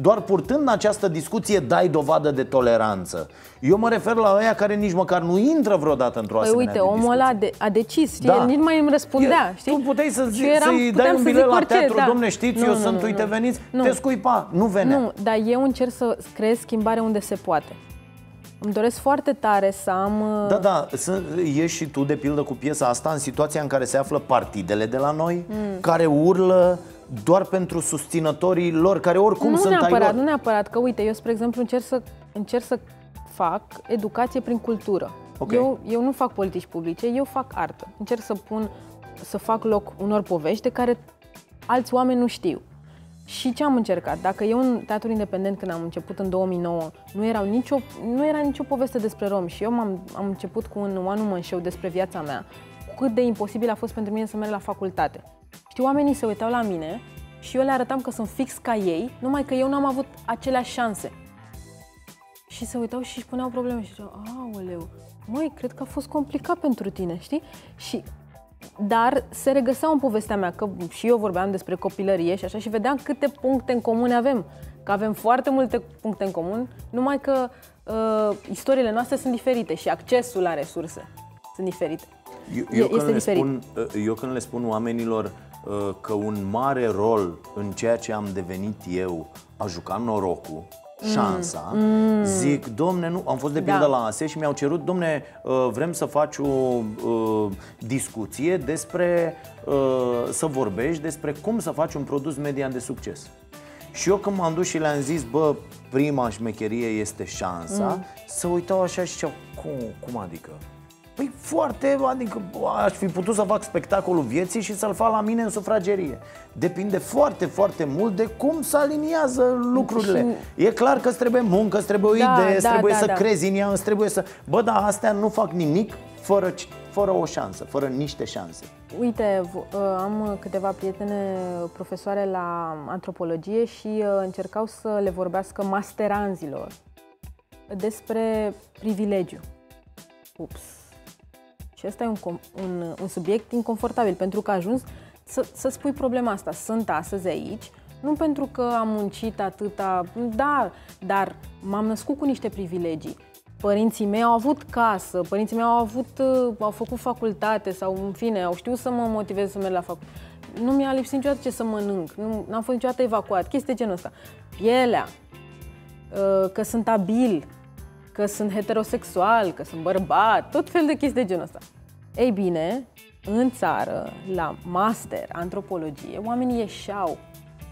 doar purtând această discuție dai dovadă de toleranță. Eu mă refer la ăia care nici măcar nu intră vreodată într-o Păi asemenea uite, de omul ăla discuție. de, a decis, știi? Da. El nici mai îmi răspundea, E, știi? Tu puteai să Și zi, eu eram- să-i dai puteam un să bilet zic la orice, teatru, da. domne, știți, Nu, eu nu, sunt, nu, uite, nu. veniți, Nu. te scuipa, nu venea. Nu, dar eu încerc să creez schimbare unde se poate. Îmi doresc foarte tare să am... uh, Da, da, să, ești și tu de pildă cu piesa asta în situația în care se află partidele de la noi, Mm. care urlă doar pentru susținătorii lor, care oricum nu sunt ai neapărat, lor. nu neapărat, că uite, eu, spre exemplu, încerc să, încerc să fac educație prin cultură. Ok. Eu, eu nu fac politici publice, eu fac artă. Încerc să pun, să fac loc unor povești de care alți oameni nu știu. Și ce am încercat? Dacă eu în teatru independent, când am început în 2009, nu, erau nicio, nu era nicio poveste despre romi și eu m-am, am început cu un one woman show despre viața mea, cât de imposibil a fost pentru mine să merg la facultate. Știi, oamenii se uitau la mine și eu le arătam că sunt fix ca ei, numai că eu n-am avut aceleași șanse. Și se uitau și își puneau probleme și ziceau, aoleu, măi, cred că a fost complicat pentru tine, știi? Și dar se regăseau în povestea mea, că și eu vorbeam despre copilărie și așa și vedeam câte puncte în comun avem. Că avem foarte multe puncte în comun, numai că uh, istoriile noastre sunt diferite și accesul la resurse sunt diferite. Eu, E- eu, când este le diferit. spun, eu când le spun oamenilor uh, că un mare rol în ceea ce am devenit eu a jucat norocul, șansa, zic, domne, nu, am fost de pildă Da. la ASE și mi-au cerut, domne, uh, vrem să faci o uh, discuție despre, uh, să vorbești despre cum să faci un produs media de succes. Și eu când m-am dus și le-am zis, bă, prima șmecherie este șansa, mm. să uitau așa și ziceau, cum, cum adică? Păi foarte, adică bă, aș fi putut să fac spectacolul vieții și să-l fac la mine în sufragerie. Depinde foarte, foarte mult de cum se aliniază lucrurile. E clar că îți trebuie muncă, îți trebuie o Da, idee, îți da, trebuie da, să da. crezi în ea, îți trebuie să... Bă, dar astea nu fac nimic fără, fără o șansă, fără niște șanse. Uite, v- uh, am câteva prietene profesoare la antropologie și uh, încercau să le vorbească masteranzilor despre privilegiu. Ups. Și ăsta e un, com- un, un subiect inconfortabil, pentru că a ajuns să, să spui problema asta. Sunt astăzi aici, nu pentru că am muncit atâta, da, dar m-am născut cu niște privilegii. Părinții mei au avut casă, părinții mei au avut, uh, au făcut facultate sau în fine, au știut să mă motiveze să merg la facultate. Nu mi-a lipsit niciodată ce să mănânc, nu am fost niciodată evacuat, chestii de genul ăsta. Pielea, uh, că sunt abil, că sunt heterosexual, că sunt bărbat, tot fel de chestii de genul ăsta. Ei bine, în țară, la master, antropologie, oamenii ieșeau,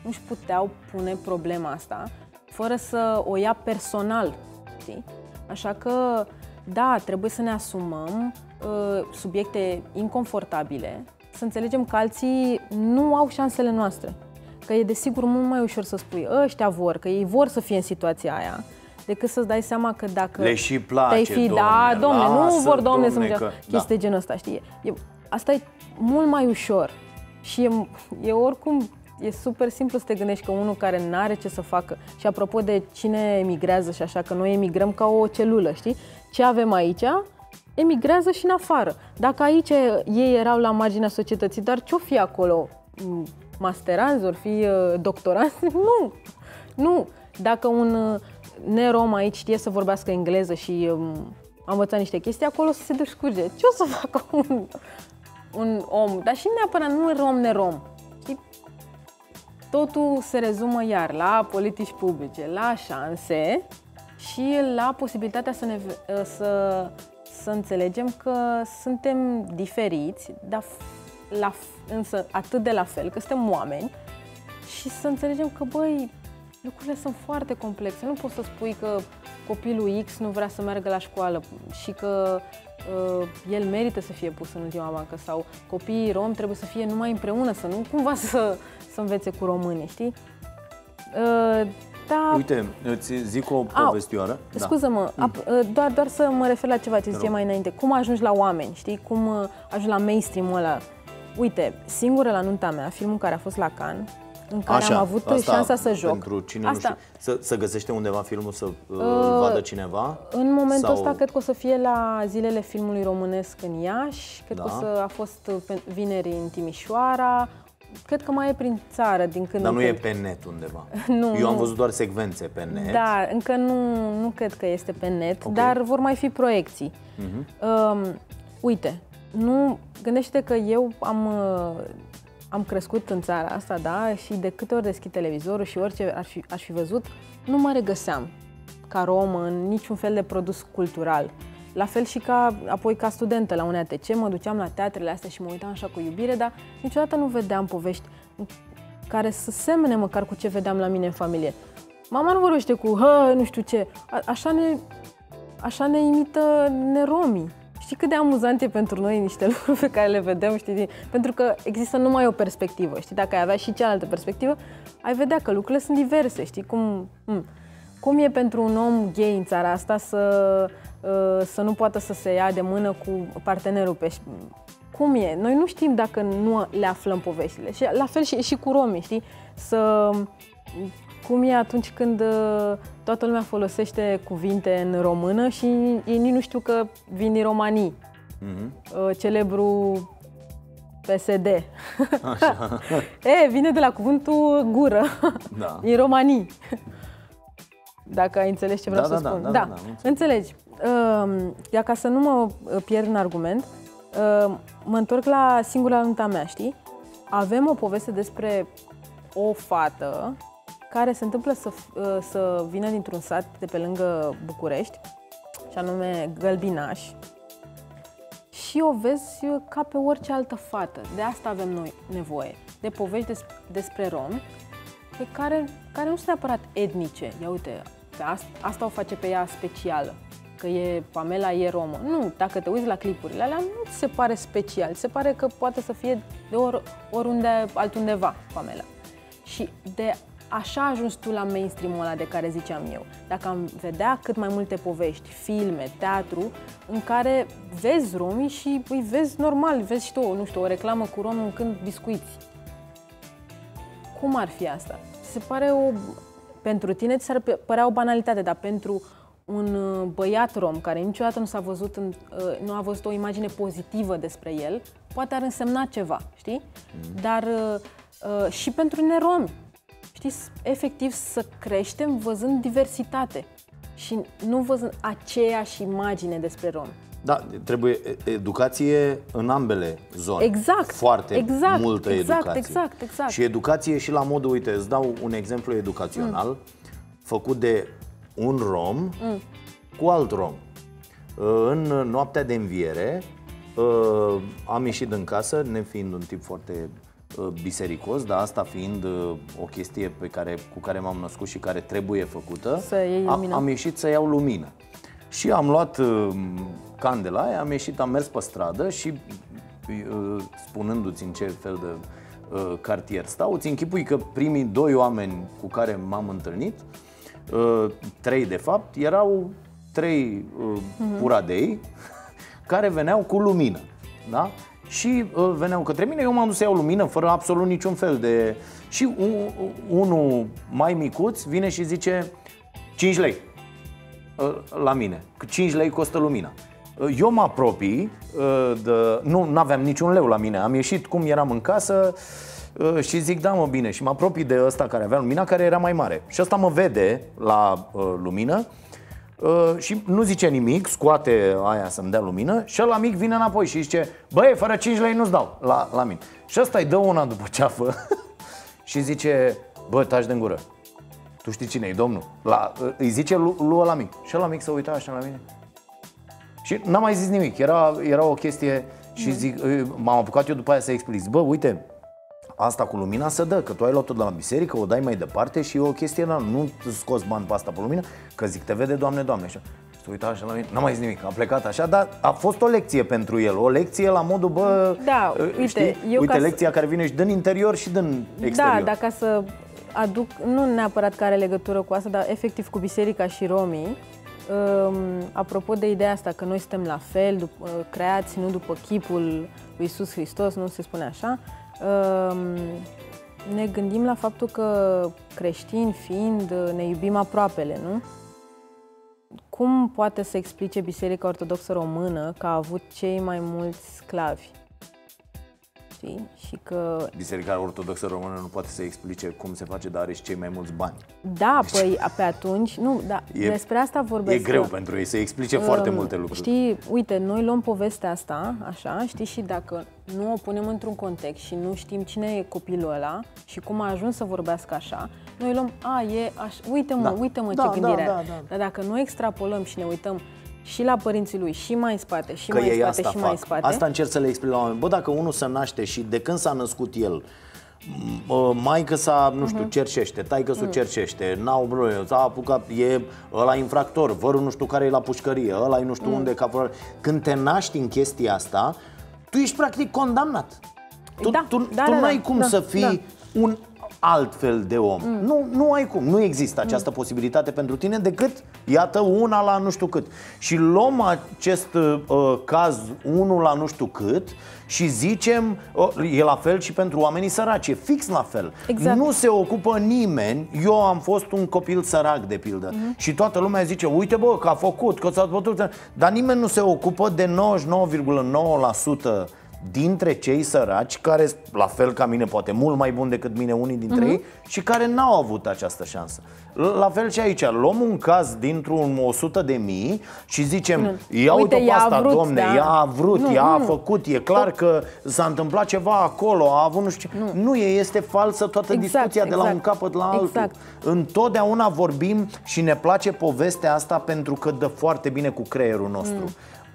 nu-și puteau pune problema asta fără să o ia personal, știi? Așa că, da, trebuie să ne asumăm uh, subiecte inconfortabile, să înțelegem că alții nu au șansele noastre. Că e desigur mult mai ușor să spui ăștia vor, că ei vor să fie în situația aia, decât să-ți dai seama că dacă Le și place, te-ai fi, domne, da, domne, nu lasă, vor, domne, să domne, mergem. că- Chestii da. de genul ăsta, știi? E, asta e mult mai ușor și e, e oricum e super simplu să te gândești că unul care nu are ce să facă și apropo de cine emigrează și așa, că noi emigrăm ca o celulă, știi? Ce avem aici, emigrează și în afară. Dacă aici ei erau la marginea societății, dar ce-o fi acolo? Mm, Masteranzi, ori fi uh, doctoranți? Nu! Nu! Dacă un uh, nerom aici știe să vorbească engleză și um, am învățat niște chestii acolo să se descurge. Ce o să facă un, un om? Dar și neapărat nu rom nerom. Știi? Totul se rezumă iar la politici publice, la șanse și la posibilitatea să, ne, să, să înțelegem că suntem diferiți, dar la, însă atât de la fel, că suntem oameni și să înțelegem că, băi, lucrurile sunt foarte complexe. Nu poți să spui că copilul X nu vrea să meargă la școală și că uh, el merită să fie pus în ultima bancă sau copiii rom trebuie să fie numai împreună, să nu cumva să, să învețe cu românii, știi? Uh, da. Uite, îți zic o povestioară. Da. Scuză-mă, mm. Uh, doar, doar să mă refer la ceva ce ziceai mai înainte. Cum ajungi la oameni, știi? Cum uh, ajungi la mainstream-ul ăla? Uite, singură la nunta mea, filmul care a fost la Cannes, în care Așa, am avut asta șansa să joc. Pentru cine asta. nu știu, să, să găsește undeva filmul să uh, uh, vadă cineva? În momentul sau... ăsta cred că o să fie la zilele filmului românesc în Iași, cred da. că o să a fost uh, vineri în Timișoara, cred că mai e prin țară din când Dar nu când. e pe net undeva. nu, Eu am văzut doar secvențe pe net. Da, încă nu, nu cred că este pe net, okay. dar vor mai fi proiecții. Uh-huh. Um, uite, nu gândește că eu am uh, am crescut în țara asta, da, și de câte ori deschid televizorul și orice aș fi, aș fi văzut, nu mă regăseam ca romă în niciun fel de produs cultural. La fel și ca, apoi ca studentă la UNATC, mă duceam la teatrele astea și mă uitam așa cu iubire, dar niciodată nu vedeam povești care să semene măcar cu ce vedeam la mine în familie. Mama nu vorbește cu, hă, nu știu ce, A, așa ne, așa ne imită neromii. Știi cât de amuzant e pentru noi niște lucruri pe care le vedem, știi? Pentru că există numai o perspectivă, știi? Dacă ai avea și cealaltă perspectivă, ai vedea că lucrurile sunt diverse, știi? Cum, hmm. cum e pentru un om gay în țara asta să, uh, să nu poată să se ia de mână cu partenerul pe cum e? Noi nu știm dacă nu le aflăm poveștile. Și la fel și, și cu romii, știi? Să cum e atunci când uh, toată lumea folosește cuvinte în română și ei nici nu știu că vin din Romanii. Mm-hmm. Celebru PSD. Așa. e, vine de la cuvântul gură. Da. Din Romanii. Dacă ai înțeles ce vreau da, să da, spun. Da, da, da, da înțelegi. Uh, ca să nu mă uh, pierd în argument, uh, mă întorc la singura nunta mea, știi? Avem o poveste despre o fată care se întâmplă să, uh, să vină dintr-un sat de pe lângă București, și anume Gălbinaș, și o vezi ca pe orice altă fată. De asta avem noi nevoie, de povești des, despre romi, pe care, care nu sunt neapărat etnice. Ia uite, pe asta, asta o face pe ea specială, că e Pamela e romă. Nu, dacă te uiți la clipurile alea, nu ți se pare special, se pare că poate să fie de or, oriunde altundeva Pamela. Și de așa ajuns tu la mainstream-ul ăla de care ziceam eu. Dacă am vedea cât mai multe povești, filme, teatru, în care vezi romii și îi vezi normal, vezi și tu, nu știu, o reclamă cu rom mâncând biscuiți. Cum ar fi asta? Se pare o... Pentru tine ți s-ar părea o banalitate, dar pentru un uh, băiat rom care niciodată nu s-a văzut, în, uh, nu a văzut o imagine pozitivă despre el, poate ar însemna ceva, știi? Mm. Dar uh, și pentru neromi, știți, efectiv să creștem văzând diversitate și nu văzând aceeași imagine despre romi. Da, trebuie educație în ambele zone. Exact. Foarte exact, multă exact, educație. Exact, exact. Și educație și la modul, uite, îți dau un exemplu educațional mm. făcut de un rom mm. cu alt rom. În noaptea de înviere uh, am ieșit în casă, nefiind un tip foarte Uh, bisericos, dar asta fiind uh, o chestie pe care, cu care m-am născut și care trebuie făcută, să iei am, am ieșit să iau lumină. Și am luat uh, candela aia, am ieșit, am mers pe stradă și spunându-ți în ce fel de cartier stau, îți închipui că primii doi oameni cu care m-am întâlnit, trei de fapt, erau trei uh, puradei care veneau cu lumină. Da? Și uh, veneau către mine, eu m-am dus să iau lumină fără absolut niciun fel de... Și un, unul mai micuț vine și zice 5 lei uh, la mine, 5 lei costă lumina. Uh, eu mă apropii, uh, de, nu aveam niciun leu la mine, am ieșit cum eram în casă uh, și zic, da mă bine, și mă apropii de ăsta care avea lumina, care era mai mare. Și ăsta mă vede la uh, lumină uh, și nu zice nimic, scoate aia să-mi dea lumină și la mic vine înapoi și zice Băi, fără 5 lei nu-ți dau la, la mine. Și ăsta îi dă una după ceafă și zice Bă, taci de gură. Tu știi cine e, domnul? La, îi zice lui, lui ăla mic Și ăla mic să uita așa la mine. Și n-am mai zis nimic, era, era o chestie și zic, m-am apucat eu după aia să explic. Bă, uite, asta cu lumina se dă, că tu ai luat-o de la biserică, o dai mai departe și e o chestie, na, nu scos bani pe asta pe lumină, că zic, te vede, Doamne, Doamne, așa. Și uita așa la mine, n-am mai zis nimic, a plecat așa, dar a fost o lecție pentru el, o lecție la modul, bă, da, uite, știi? eu uite ca lecția să... care vine și din interior și din exterior. Da, dar ca să aduc, nu neapărat că are legătură cu asta, dar efectiv cu biserica și romii, Um, apropo de ideea asta că noi suntem la fel, dup- creați nu după chipul lui Isus Hristos, nu se spune așa, um, ne gândim la faptul că creștini fiind, ne iubim aproapele, nu? Cum poate să explice Biserica Ortodoxă Română că a avut cei mai mulți sclavi? Știi? Și că... Biserica Ortodoxă Română nu poate să explice cum se face, dar are și cei mai mulți bani. Da, păi pe atunci, nu, da, e, despre asta vorbesc. E greu că, pentru ei să explice um, foarte multe lucruri. Știi, uite, noi luăm povestea asta, așa, știi, și dacă nu o punem într-un context și nu știm cine e copilul ăla și cum a ajuns să vorbească așa, noi luăm, a, e așa, uite-mă, da. uite-mă da, ce gândire da, da, da. Dar dacă noi extrapolăm și ne uităm și la părinții lui, și mai în spate, și că mai în spate, asta și fac. mai în spate. Asta încerc să le explic la oameni. Bă, dacă unul se naște și de când s-a născut el, maică sa, nu știu, uh-huh. cercește, taică să uh-huh. cercește, n-au probleme, s-a apucat, e ăla infractor, vărul nu știu care e la pușcărie, ăla e nu știu uh-huh. unde, ca Când te naști în chestia asta, tu ești practic condamnat. Tu, da, tu, da, tu da, n-ai da, cum da, să fii da. un altfel de om. Mm. Nu, nu ai cum, nu există această mm. posibilitate pentru tine decât, iată, una la nu știu cât. Și luăm acest uh, caz, unul la nu știu cât, și zicem, uh, e la fel și pentru oamenii săraci, e fix la fel. Exact. Nu se ocupă nimeni, eu am fost un copil sărac, de pildă, mm. și toată lumea zice, uite bă, că a făcut, că s-a bătut, dar nimeni nu se ocupă de 99,9% dintre cei săraci, care, la fel ca mine, poate mult mai bun decât mine unii dintre uh-huh. ei, și care n-au avut această șansă. La fel și aici, luăm un caz dintr-un 100 de mii și zicem, nu. ia uite pe asta, vrut, domne, da. ea a vrut, nu, ea nu. a făcut, e clar că s-a întâmplat ceva acolo, a avut nu știu ce. Nu, nu e, este falsă toată exact, discuția exact. de la un exact. capăt la altul. Exact. Întotdeauna vorbim și ne place povestea asta pentru că dă foarte bine cu creierul nostru. Mm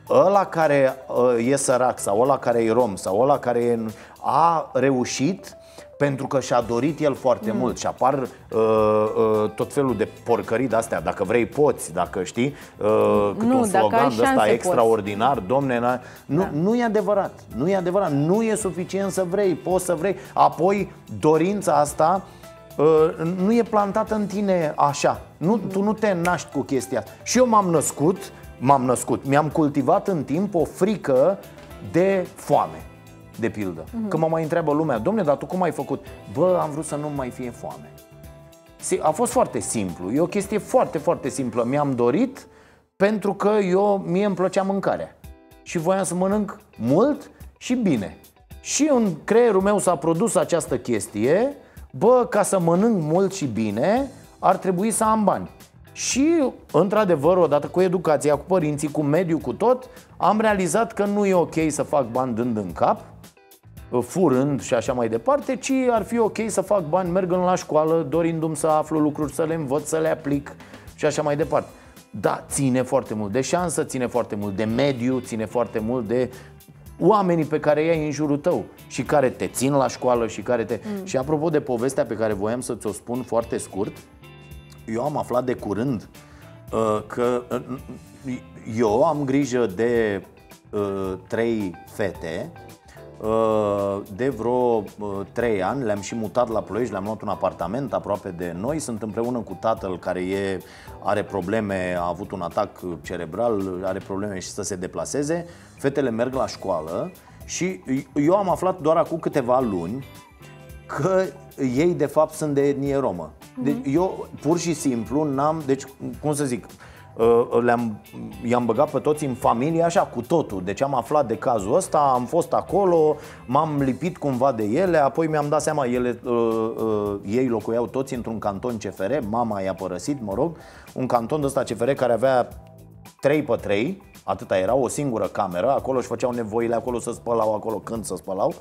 ăla care uh, e sărac sau ăla care e rom sau ăla care e, a reușit pentru că și-a dorit el foarte mm. mult și apar uh, uh, tot felul de porcării de astea, dacă vrei poți, dacă știi, uh, cât nu, un slogan de ăsta extraordinar, poți. domne, nu, da. nu e adevărat, nu e adevărat, nu e suficient să vrei, poți să vrei, apoi dorința asta uh, nu e plantată în tine așa, nu, mm. tu nu te naști cu chestia Și eu m-am născut m-am născut. Mi-am cultivat în timp o frică de foame, de pildă. Uh-huh. Că mă mai întreabă lumea, domne, dar tu cum ai făcut? Bă, am vrut să nu mai fie foame. A fost foarte simplu, e o chestie foarte, foarte simplă. Mi-am dorit pentru că eu, mie îmi plăcea mâncarea. Și voiam să mănânc mult și bine. Și în creierul meu s-a produs această chestie, bă, ca să mănânc mult și bine, ar trebui să am bani. Și, într-adevăr, odată cu educația, cu părinții, cu mediul, cu tot, am realizat că nu e ok să fac bani dând în cap, furând și așa mai departe, ci ar fi ok să fac bani mergând la școală, dorindu-mi să aflu lucruri, să le învăț, să le aplic și așa mai departe. Da, ține foarte mult de șansă, ține foarte mult de mediu, ține foarte mult de oamenii pe care i-ai în jurul tău și care te țin la școală și care te... Mm. Și apropo de povestea pe care voiam să ți-o spun foarte scurt, eu am aflat de curând uh, că uh, eu am grijă de uh, trei fete uh, de vreo uh, trei ani le-am și mutat la Ploiești, le-am luat un apartament aproape de noi, sunt împreună cu tatăl care e, are probleme, a avut un atac cerebral, are probleme și să se deplaseze. Fetele merg la școală și eu am aflat doar acum câteva luni că ei de fapt sunt de etnie romă. Deci eu pur și simplu n-am, deci cum să zic, uh, le-am, i-am băgat pe toți în familie așa, cu totul. Deci am aflat de cazul ăsta, am fost acolo, m-am lipit cumva de ele Apoi mi-am dat seama, ele, uh, uh, ei locuiau toți într-un canton CFR Mama i-a părăsit, mă rog Un canton de ăsta CFR care avea 3 pe 3 Atâta era, o singură cameră Acolo își făceau nevoile, acolo să spălau, acolo când să spălau.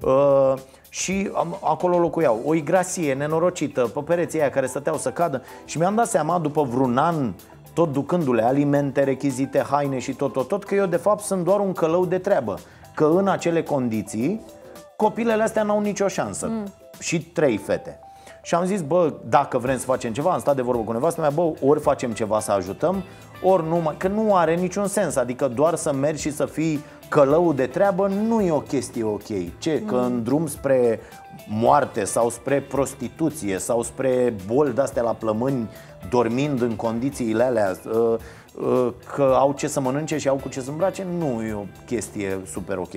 Uh, Și am, acolo locuiau O igrasie nenorocită pe pereții aia care stăteau să cadă Și mi-am dat seama după vreun an tot ducându-le alimente, rechizite, haine și tot, tot, tot, că eu de fapt sunt doar un călău de treabă. Că în acele condiții, copilele astea n-au nicio șansă. Mm. Și trei fete. Și am zis, bă, dacă vrem să facem ceva, am stat de vorbă cu nevastă mea, bă, ori facem ceva să ajutăm, ori nu mai... Că nu are niciun sens, adică doar să mergi și să fii călău de treabă nu e o chestie ok. Ce? Că în drum spre moarte sau spre prostituție sau spre boli de-astea la plămâni dormind în condițiile alea uh, uh, că au ce să mănânce și au cu ce să îmbrace, nu e o chestie super ok.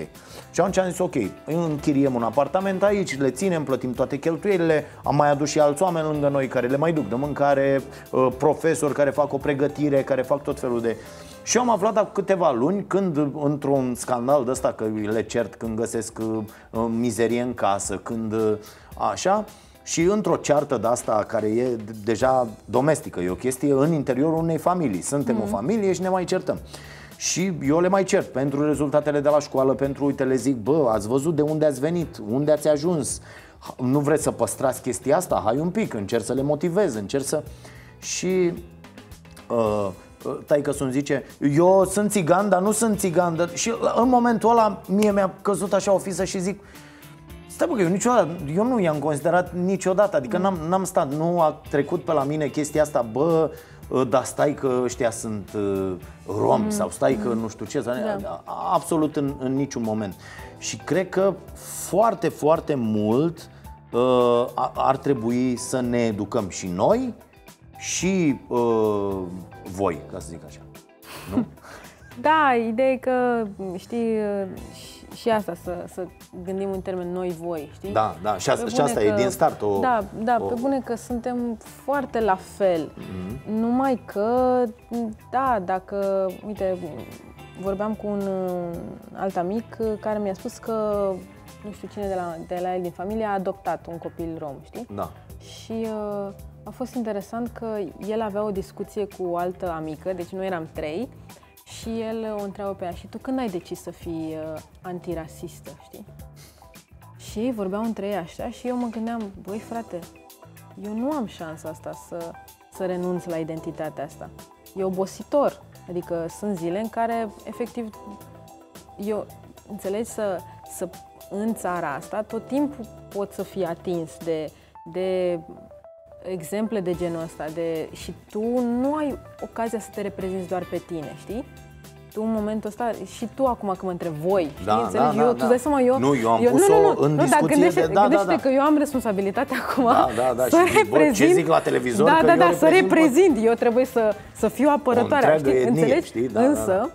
Și atunci am zis ok, închiriem un apartament aici, le ținem, plătim toate cheltuielile, am mai adus și alți oameni lângă noi care le mai duc de mâncare, uh, profesori care fac o pregătire, care fac tot felul de... Și am aflat acum câteva luni când într-un scandal de ăsta că le cert când găsesc mizerie în casă, când așa, și într-o ceartă de asta care e deja domestică, e o chestie în interiorul unei familii. Suntem mm. o familie și ne mai certăm. Și eu le mai cert pentru rezultatele de la școală, pentru, uite, le zic, bă, ați văzut de unde ați venit, unde ați ajuns, nu vreți să păstrați chestia asta? Hai un pic, încerc să le motivez, încerc să... Și uh, tai că sunt zice, eu sunt țigan, dar nu sunt țigan. Și în momentul ăla mie mi-a căzut așa o fisă și zic, Stai bă, că eu niciodată, eu nu i-am considerat niciodată, adică n-am, n-am stat, nu a trecut pe la mine chestia asta, bă, ă, dar stai că ăștia sunt uh, romi mm. sau stai că nu știu ce, da. absolut în, în niciun moment. Și cred că foarte, foarte mult uh, ar trebui să ne educăm și noi și uh, voi, ca să zic așa. Nu? Da, ideea e că, știi, și asta, să, să gândim în termen noi-voi, știi? Da, da, și, asta, și asta că, e din start o... Da, da, o... pe bune că suntem foarte la fel, mm-hmm. numai că, da, dacă, uite, vorbeam cu un alt amic care mi-a spus că nu știu cine de la, de la el din familie a adoptat un copil rom, știi? Da. Și uh, a fost interesant că el avea o discuție cu o altă amică, deci noi eram trei, și el o întreabă pe ea, și tu când ai decis să fii uh, antirasistă, știi? Și vorbeau între ei așa și eu mă gândeam, băi frate, eu nu am șansa asta să, să renunț la identitatea asta. E obositor. Adică sunt zile în care, efectiv, eu, înțelegi, să, să în țara asta, tot timpul pot să fii atins de, de exemple de genul ăsta de, și tu nu ai ocazia să te reprezinți doar pe tine, știi? Tu în momentul ăsta, și tu acum când mă întreb voi, știi, da, înțelegi? Da, eu, da, tu dai seama, eu... Nu, eu am eu, pus-o nu, nu, nu, în nu, discuție dar gândește, de... Da, gândește da, da. că eu am responsabilitatea acum da, da, da, să și reprezint... Bă, ce zic la televizor? Da, că da, eu da, să reprezint, reprezint. Eu trebuie să, să fiu apărătoarea, știi? etnie, Înțelegi? Știi? Da, Însă, da, da.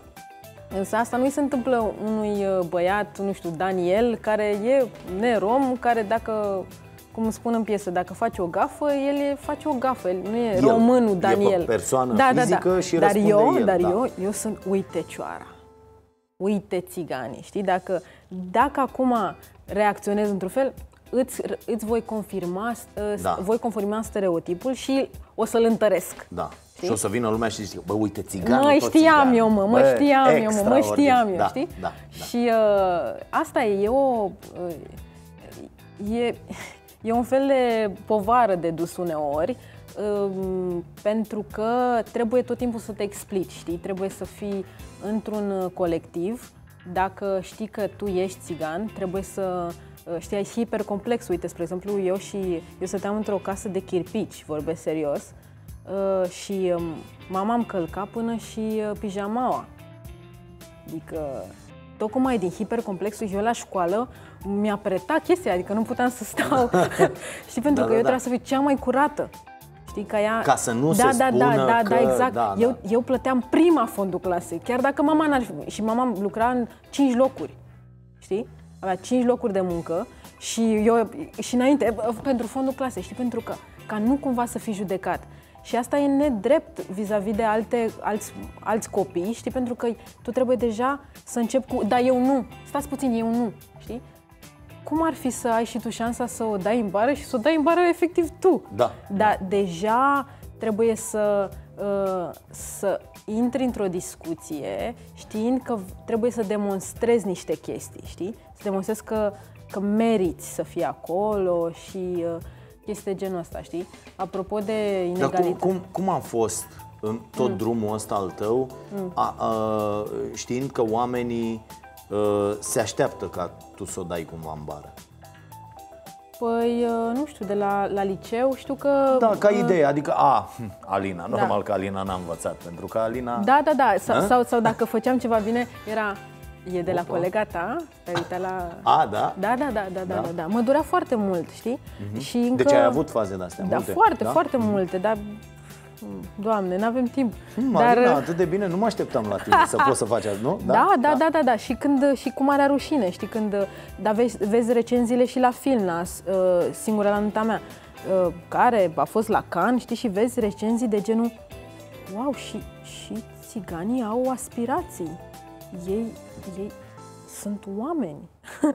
Însă asta nu-i se întâmplă unui uh, băiat, nu știu, Daniel, care e nerom, care dacă cum spun în piesă, dacă face o gafă, el e, face o gafă, el nu e el, românul Daniel. E persoană da, fizică da, da. și dar eu, el, Dar da. eu, eu sunt uitecioara. Uite țiganii, știi? Dacă, dacă acum reacționez într-un fel, îți, îți voi confirma, da. voi confirma stereotipul și o să-l întăresc. Da. Știi? Și o să vină lumea și zice, bă, uite, țiganul Mă știam țigan. eu, mă, mă bă, știam eu, mă, mă știam eu, da, știi? Da, da. Și uh, asta e, e o... Uh, e, E un fel de povară de dus uneori, um, pentru că trebuie tot timpul să te explici, știi? Trebuie să fii într-un colectiv. Dacă știi că tu ești țigan, trebuie să uh, știi, ai hipercomplex. Uite, spre exemplu, eu și eu stăteam într-o casă de chirpici, vorbesc serios, uh, și um, mama am călcat până și uh, pijamaua. Adică, tocmai din hipercomplexul, eu la școală mi-a pretat chestia, adică nu puteam să stau. Știi, pentru da, că da, eu trebuia da. să fiu cea mai curată. Știi, ca ea... Ca să nu da, se da, spună da, da, că... da, exact. Da, eu, da. eu plăteam prima fondul clasei, chiar dacă mama n-ar fi... Și mama lucra în cinci locuri, știi? Avea cinci locuri de muncă și eu, și înainte, pentru fondul clasei, știi, pentru că, ca nu cumva să fii judecat. Și asta e nedrept vis-a-vis de alte, alți, alți copii, știi? Pentru că tu trebuie deja să începi cu, da, eu nu, stați puțin, eu nu, știi? Cum ar fi să ai și tu șansa să o dai în bară și să o dai în bară efectiv tu? Da. Dar deja trebuie să, uh, să intri într-o discuție știind că trebuie să demonstrezi niște chestii, știi? Să demonstrezi că, că meriți să fii acolo și uh, chestii de genul ăsta, știi? Apropo de Dar inegalitate. cum, cum, cum a fost în tot mm. drumul ăsta al tău, mm. a, a, știind că oamenii a, se așteaptă ca tu să o dai cumva în bară? Păi, uh, nu știu, de la, la liceu știu că... Da, ca uh, idee, adică, a, hm, Alina, normal că Alina n-a învățat, pentru că Alina... Da, da, da. Sau, A? sau, sau dacă făceam ceva bine, era... E de la Opa. colega ta, te uitat la... A, da? Da, da, da, da, da, Da? da, da. Mă durea foarte mult, știi? Și încă... Deci ai avut faze de-astea Da, multe? foarte, da? foarte multe, dar... Doamne, nu avem timp. Hm, dar... Alina, atât de bine, nu mă așteptam la tine să poți să faci asta, nu? Da, da, da, da, da. Și când și cu marea rușine, știi, când da, vezi, vezi recenziile și la film, la uh, singura la nota mea, uh, care a fost la Cannes, știi, și vezi recenzii de genul wow, și, și țiganii au aspirații. Ei, ei sunt oameni.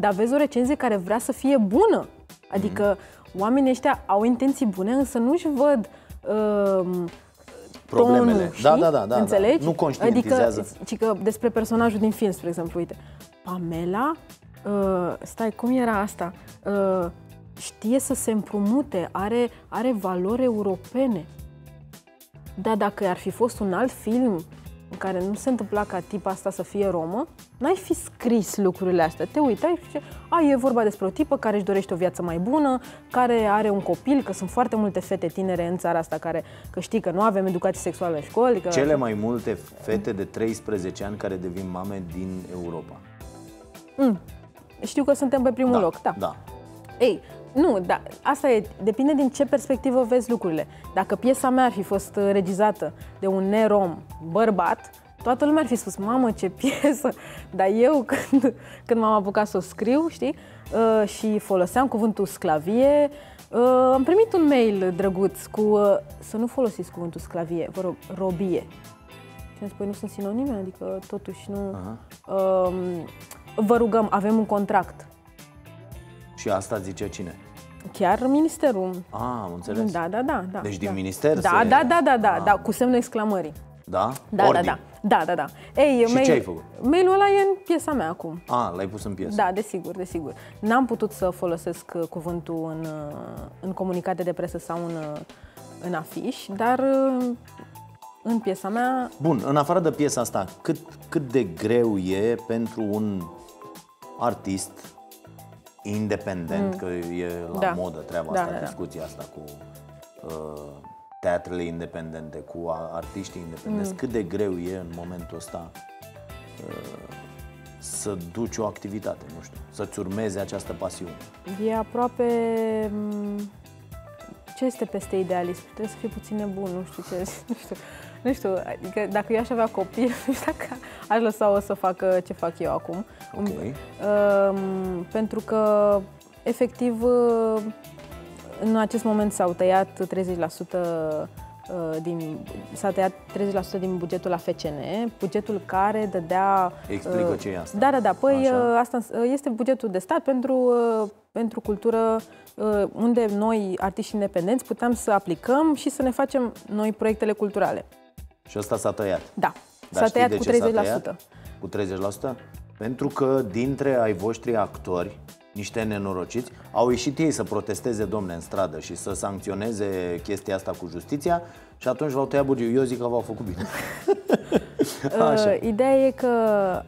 Dar vezi o recenzie care vrea să fie bună. Adică oamenii ăștia au intenții bune, însă nu-și văd uh, Problemele. tonul, Da, știi? da, da, da, da. Înțelegi? Nu conștientizează. Adică, ci că despre personajul din film, spre exemplu, uite, Pamela, uh, stai, cum era asta? Uh, știe să se împrumute, are, are valori europene. Dar dacă ar fi fost un alt film în care nu se întâmpla ca tipa asta să fie romă, n-ai fi scris lucrurile astea. Te uitai și zice, a, e vorba despre o tipă care își dorește o viață mai bună, care are un copil, că sunt foarte multe fete tinere în țara asta care, că știi că nu avem educație sexuală în școli. Că... Cele mai multe fete de 13 ani care devin mame din Europa. Știu că suntem pe primul Da, loc, da. da. Ei, nu, da, asta e, depinde din ce perspectivă vezi lucrurile. Dacă piesa mea ar fi fost uh, regizată de un nerom bărbat, toată lumea ar fi spus, mamă, ce piesă! Dar eu, când, când m-am apucat să o scriu, știi, uh, și foloseam cuvântul sclavie, uh, am primit un mail drăguț cu, uh, să nu folosiți cuvântul sclavie, vă rog, robie. Și am zis, păi nu sunt sinonime, adică totuși nu... Uh, vă rugăm, avem un contract. Și asta zice cine? Chiar ministerul. Ah, am înțeles. Da, da, da. da Deci din da. minister Da, se- da, da, da, da, Ah. da, cu semnul exclamării. Da? Da, Ordin. da, da. Da, da, da. Ei, Și mail, ce ai făcut? Mailul ăla e în piesa mea acum. Ah, l-ai pus în piesă. Da, desigur, desigur. N-am putut să folosesc uh, cuvântul în, uh, în comunicate de presă sau în, uh, în afiș, dar uh, în piesa mea Bun, în afară de piesa asta, cât, cât de greu e pentru un artist independent, că e la Da. modă treaba Da, asta, da, da. discuția asta cu uh, teatrele independente, cu a- artiștii independenți, Mm. cât de greu e în momentul ăsta uh, să duci o activitate, nu știu, să-ți urmezi această pasiune. e aproape... m, Ce este peste idealism? Trebuie să fii puțin nebun, nu știu ce, nu știu. Nu știu, adică dacă eu aș avea copii, nu știu dacă aș lăsa-o să facă ce fac eu acum. Ok. Um, pentru că, efectiv, uh, în acest moment s-au tăiat 30% uh, din, s-a tăiat 30% din bugetul la FCN, bugetul care dădea... Explică uh, ce e asta. Da, da, da. Păi Așa. uh, asta uh, este bugetul de stat pentru, uh, pentru cultură uh, unde noi, artiști independenți, puteam să aplicăm și să ne facem noi proiectele culturale. Și ăsta s-a tăiat. Da, Dar s-a știi tăiat de cu ce s-a 30%. tăiat? Cu 30%? Pentru că dintre ai voștri actori, niște nenorociți, au ieșit ei să protesteze, domne, în stradă și să sancționeze chestia asta cu justiția și atunci v-au tăiat bugetul. Eu zic că v-au făcut bine. Așa. Uh, ideea e că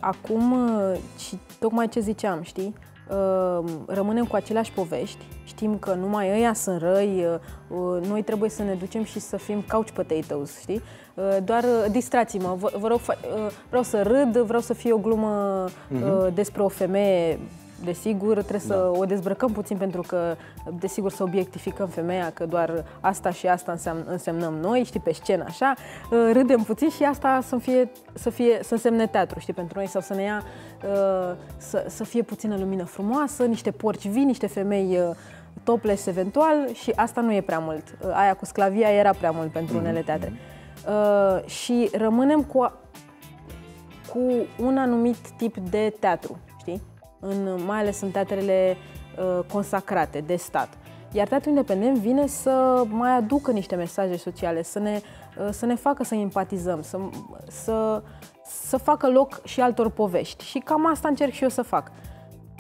acum, uh, și tocmai ce ziceam, știi, uh, rămânem cu aceleași povești, știm că numai ăia sunt răi, uh, uh, noi trebuie să ne ducem și să fim couch potatoes, știi? Uh, Doar uh, distrați-mă, vă, vă rog, fa- uh, vreau să râd, vreau să fie o glumă uh, despre o femeie Desigur, trebuie să o dezbrăcăm puțin pentru că, desigur, să obiectificăm femeia, că doar asta și asta înseamnă, însemnăm noi, știi, pe scenă, așa. Uh, Râdem puțin și asta să fie, să fie, să însemne teatru, știi, pentru noi, sau să ne ia, uh, să, să fie puțină lumină frumoasă, niște porci vii, niște femei uh, topless eventual și asta nu e prea mult. Uh, aia cu sclavia era prea mult pentru unele teatre. Uh, și rămânem cu, a- cu un anumit tip de teatru, știi? În, mai ales în teatrele uh, consacrate de stat. Iar teatrul independent vine să mai aducă niște mesaje sociale, să ne, uh, să ne facă să empatizăm, să, să, să facă loc și altor povești. Și cam asta încerc și eu să fac.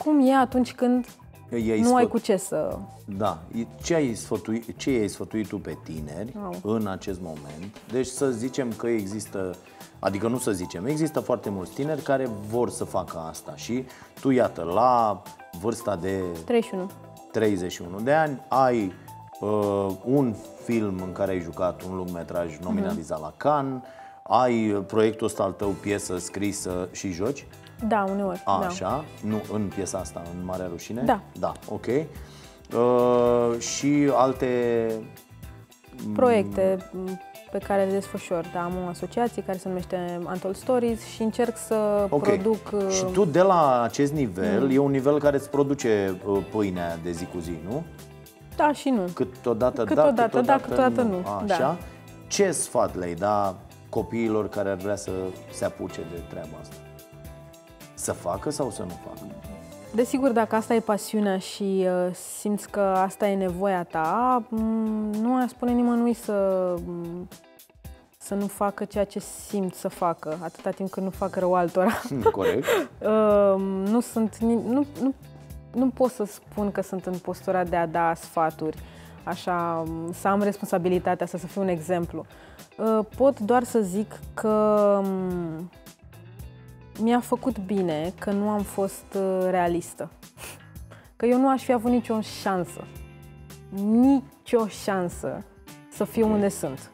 Cum e atunci când I-ai nu ai sfăt- cu ce să... Da. Ce ai sfătuit, ce ai sfătuit tu pe tineri Au. în acest moment? Deci să zicem că există, adică nu să zicem, există foarte mulți tineri care vor să facă asta și tu, iată, la vârsta de 31. 31 de ani, ai uh, un film în care ai jucat un lungmetraj nominalizat la Cannes, ai uh, proiectul ăsta al tău, piesă scrisă și joci, Da, uneori. a, da. așa, nu în piesa asta, în Marea Rușine? Da. Da, ok. Uh, și alte... Proiecte m, pe care le desfășor. Da, am o asociație care se numește Untold Stories și încerc să Ok. produc... uh, Și tu de la acest nivel, e un nivel care îți produce uh, pâinea de zi cu zi, nu? Da și nu. Câteodată, Câteodată da, câteodată, da, câteodată nu. Așa. Da. Ce sfat le-ai da copiilor care ar vrea să se apuce de treaba asta? Să facă sau să nu facă? Desigur, dacă asta e pasiunea și uh, simți că asta e nevoia ta, m, nu aș spune nimănui să, m, să nu facă ceea ce simt să facă, atâta timp cât nu fac rău altora. Hmm, Corect. Uh, nu sunt, ni- nu, nu, nu pot să spun că sunt în postura de a da sfaturi, așa, m, să am responsabilitatea asta, să fiu un exemplu. Uh, Pot doar să zic că m, mi-a făcut bine că nu am fost uh, realistă. Că eu nu aș fi avut nicio șansă, nicio șansă să fiu unde sunt.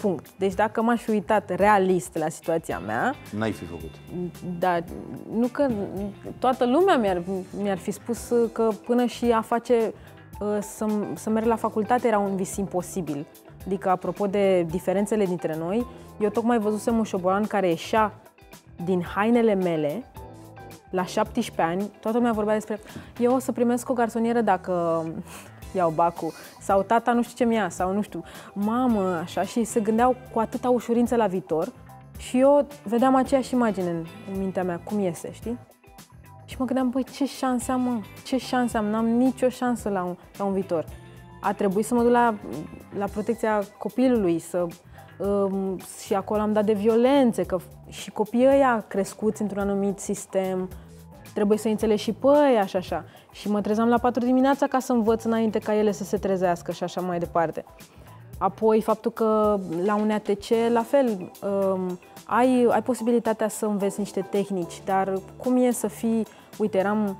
Punct. Deci dacă m-aș fi uitat realist la situația mea, N-ai fi făcut. da, nu că toată lumea mi-ar, mi-ar fi spus că până și a face uh, să, să merg la facultate era un vis imposibil. Adică, apropo de diferențele dintre noi, eu tocmai văzusem un șobolan care ieșea din hainele mele la 17 ani, toată lumea vorbea despre eu o să primesc o garsonieră dacă iau bacul sau tata nu știu ce mi-a sau nu știu, mamă, așa și se gândeau cu atâta ușurință la viitor și eu vedeam aceeași imagine în, în mintea mea, cum iese, știi? Și mă gândeam, băi, ce șanse am, mă? Ce șanse am? N-am nicio șansă la un, la un viitor. A trebuit să mă duc la, la protecția copilului, să, um, și acolo am dat de violențe, că și copiii ăia crescuți într-un anumit sistem, trebuie să înțelegi și pe ăia și așa. Și mă trezeam la 4 dimineața ca să învăț înainte ca ele să se trezească și așa mai departe. Apoi, faptul că la un ATC, la fel, um, ai, ai posibilitatea să înveți niște tehnici, dar cum e să fii... Uite, eram,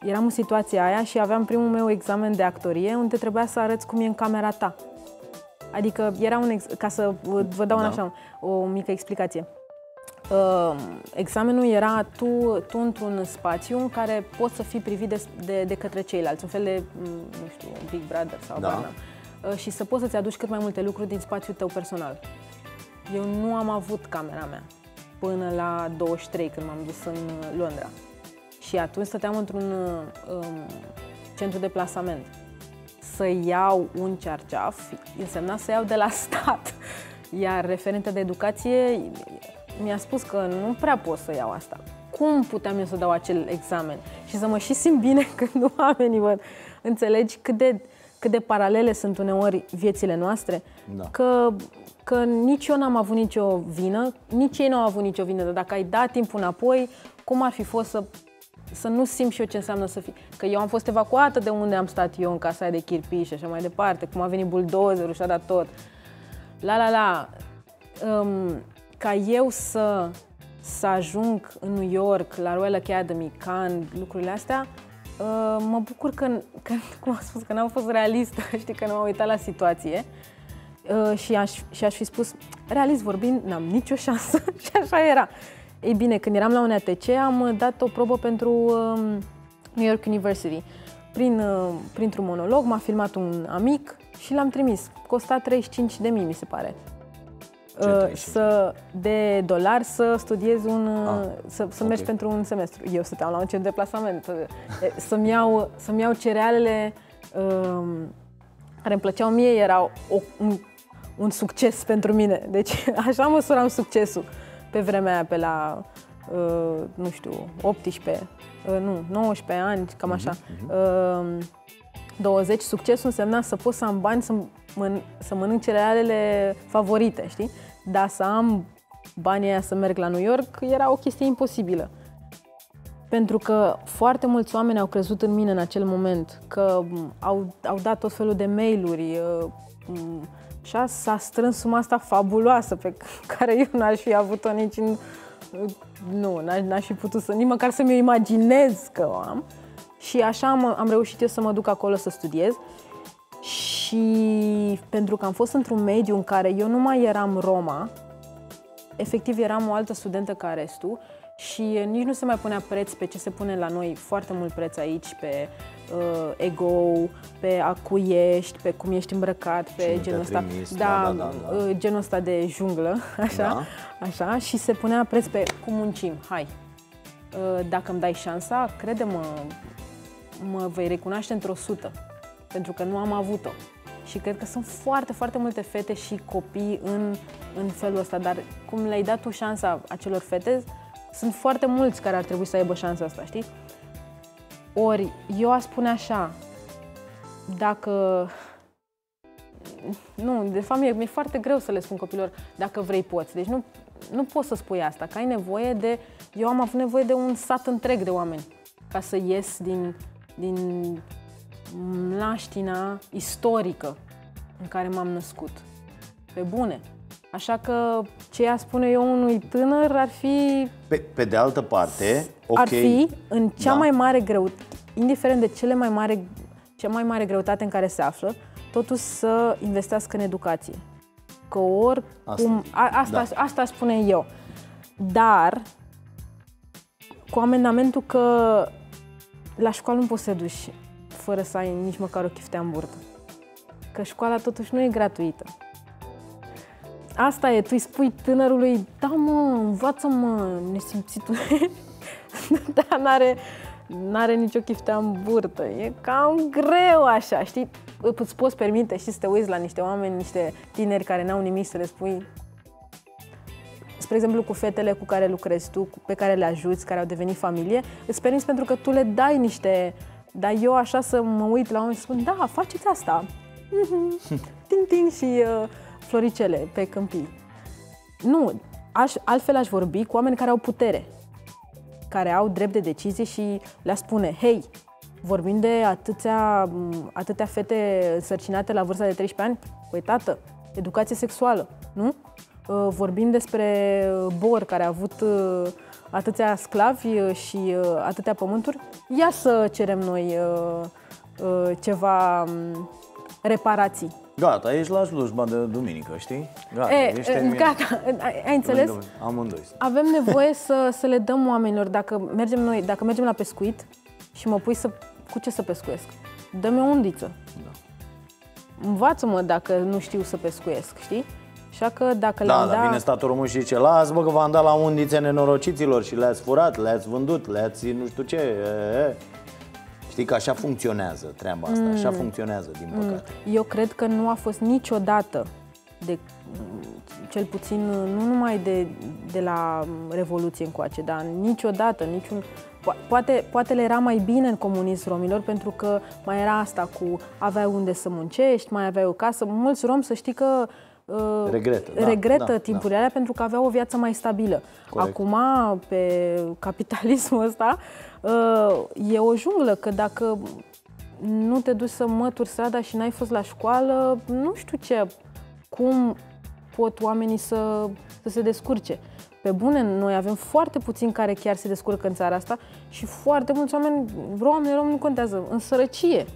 eram în situația aia și aveam primul meu examen de actorie unde trebuia să arăți cum e în camera ta. Adică era un... Ex- ca să vă vă dau Da. da. așa o mică explicație. Uh, examenul era tu, tu într-un spațiu în care poți să fii privit de, de, de către ceilalți, un fel de, m, nu știu, Big Brother sau Da. da. uh, și să poți să-ți aduci cât mai multe lucruri din spațiul tău personal. Eu nu am avut camera mea până la 23, când m-am dus în uh, Londra. Și atunci stăteam într-un uh, um, centru de plasament. Să iau un cearceaf însemna să iau de la stat. Iar referentă de educație mi-a spus că nu prea pot să iau asta. Cum puteam eu să dau acel examen? Și să mă și simt bine când oamenii văd. Înțelegi cât de, cât de paralele sunt uneori viețile noastre? Da. Că, că nici eu n-am avut nicio vină, nici ei nu au avut nicio vină, dar dacă ai dat timpul înapoi, cum ar fi fost să, să nu simt și eu ce înseamnă să fii? Că eu am fost evacuată de unde am stat eu în casa aia de chirpiși și așa mai departe, cum a venit buldozerul și a dat tot. La, la, la. Um, ca eu să, să ajung în New York, la Royal Academy, Cannes, lucrurile astea, uh, mă bucur că, că, cum am spus, că n-am fost realistă, știi, că nu m-am uitat la situație uh, și, aș, și aș fi spus, realist vorbind, n-am nicio șansă și așa era. Ei bine, când eram la un ATC, am dat o probă pentru um, New York University. Prin, uh, printr-un monolog m-a filmat un amic și l-am trimis. Costa 35 de mii, mi se pare. Ce Uh, 35? să, de dolari să studiez un, uh, Ah, să, să ok. mergi pentru un semestru. Eu stăteam la un centru de plasament, uh, e, să-mi iau, să-mi iau cerealele uh, care îmi plăceau mie erau o, un, un succes pentru mine. Deci așa măsuram succesul pe vremea aia, pe la, uh, nu știu, 18, uh, nu, 19 ani, cam așa. Uh-huh. Uh, 20, succesul însemna să pot să am bani să, mân- să mănânc cerealele favorite, știi? Dar să am banii aia să merg la New York era o chestie imposibilă. Pentru că foarte mulți oameni au crezut în mine în acel moment, că au, au dat tot felul de mail-uri uh, și s-a strâns suma asta fabuloasă pe care eu n-aș fi avut-o nici în... Nu, n-aș fi putut să, nici măcar să-mi o imaginez că o am. Și așa am, am reușit eu să mă duc acolo să studiez. Și pentru că am fost într-un mediu în care eu nu mai eram Roma, efectiv eram o altă studentă ca restul și nici nu se mai punea preț pe ce se pune la noi, foarte mult preț aici, pe uh, ego, pe a cui ești, pe cum ești îmbrăcat, pe genul ăsta, da, da, da, da. Uh, genul ăsta de junglă, așa, da. așa, și se punea preț pe cum muncim, hai. Uh, dacă îmi dai șansa, crede-mă, mă vei recunoaște într-o sută, pentru că nu am avut-o. Și cred că sunt foarte, foarte multe fete și copii în, în felul ăsta, dar cum le-ai dat tu șansa acelor fete, sunt foarte mulți care ar trebui să aibă șansa asta, știi? Ori eu aș spune așa, dacă... Nu, de fapt mi-e, mi-e foarte greu să le spun copilor, dacă vrei poți. Deci nu, nu poți să spui asta, că ai nevoie de... Eu am avut nevoie de un sat întreg de oameni ca să ies din, din mlaștina istorică în care m-am născut. Pe bune. Așa că ce a spune eu unui tânăr ar fi... Pe, pe de altă parte, okay. Ar fi în cea da. mai mare greutate, indiferent de cele mai mare, cea mai mare greutate în care se află, totuși să investească în educație. Că oricum... Asta, a, asta, da. asta spune eu. Dar, cu amendamentul că la școală nu poți să duci fără să ai nici măcar o chiftea în burtă. Că școala totuși nu e gratuită. Asta e, tu îi spui tânărului, da mă, învață-mă, nesimțitul. Dar n-are, n-are nicio chiftea în burtă. E cam greu așa, știi? Îți poți permite și să te uiți la niște oameni, niște tineri care n-au nimic să le spui. Spre exemplu, cu fetele cu care lucrezi tu, pe care le ajuți, care au devenit familie, îți permiți pentru că tu le dai niște... Dar eu așa să mă uit la oameni și spun, da, faceți asta. ting, ting și... Uh, floricele pe câmpii. Nu, aș, altfel aș vorbi cu oameni care au putere, care au drept de decizie și le spune, hei, vorbim de atâția, atâtea fete însărcinate la vârsta de 13 ani, păi tată, educație sexuală, nu? Uh, vorbim despre Bor, care a avut uh, atâția sclavi uh, și atâtea pământuri. Ia să cerem noi ceva reparații Gata, ești la slujba de duminică, știi? Gata, e, ești gata, ai înțeles? Amândoi. Avem nevoie să, să le dăm oamenilor, dacă mergem noi, dacă mergem la pescuit și mă pui să, cu ce să pescuiesc? Dă-mi o undiță. Da. Învață-mă dacă nu știu să pescuiesc, știi? Așa că dacă da, le-am da, vine statul român și zice, las bă că v-am dat la undițe nenorociților și le-ați furat, le-ați vândut, le-ați nu știu ce. E, e. Știi că așa funcționează treaba asta, mm. așa funcționează, din mm. păcate. Eu cred că nu a fost niciodată, de, cel puțin nu numai de, de la Revoluție încoace, dar niciodată, niciun... Poate, poate le era mai bine în comunism romilor pentru că mai era asta cu aveai unde să muncești, mai aveai o casă. Mulți romi să știi că uh, regretă, da, regretă da, timpurile da. alea pentru că aveau o viață mai stabilă. Corect. Acum, pe capitalismul ăsta, e o junglă, că dacă nu te duci să mături strada și n-ai fost la școală, nu știu ce, cum pot oamenii să, să se descurce. Pe bune, noi avem foarte puțini care chiar se descurcă în țara asta și foarte mulți oameni, oameni rom nu contează, în sărăcie.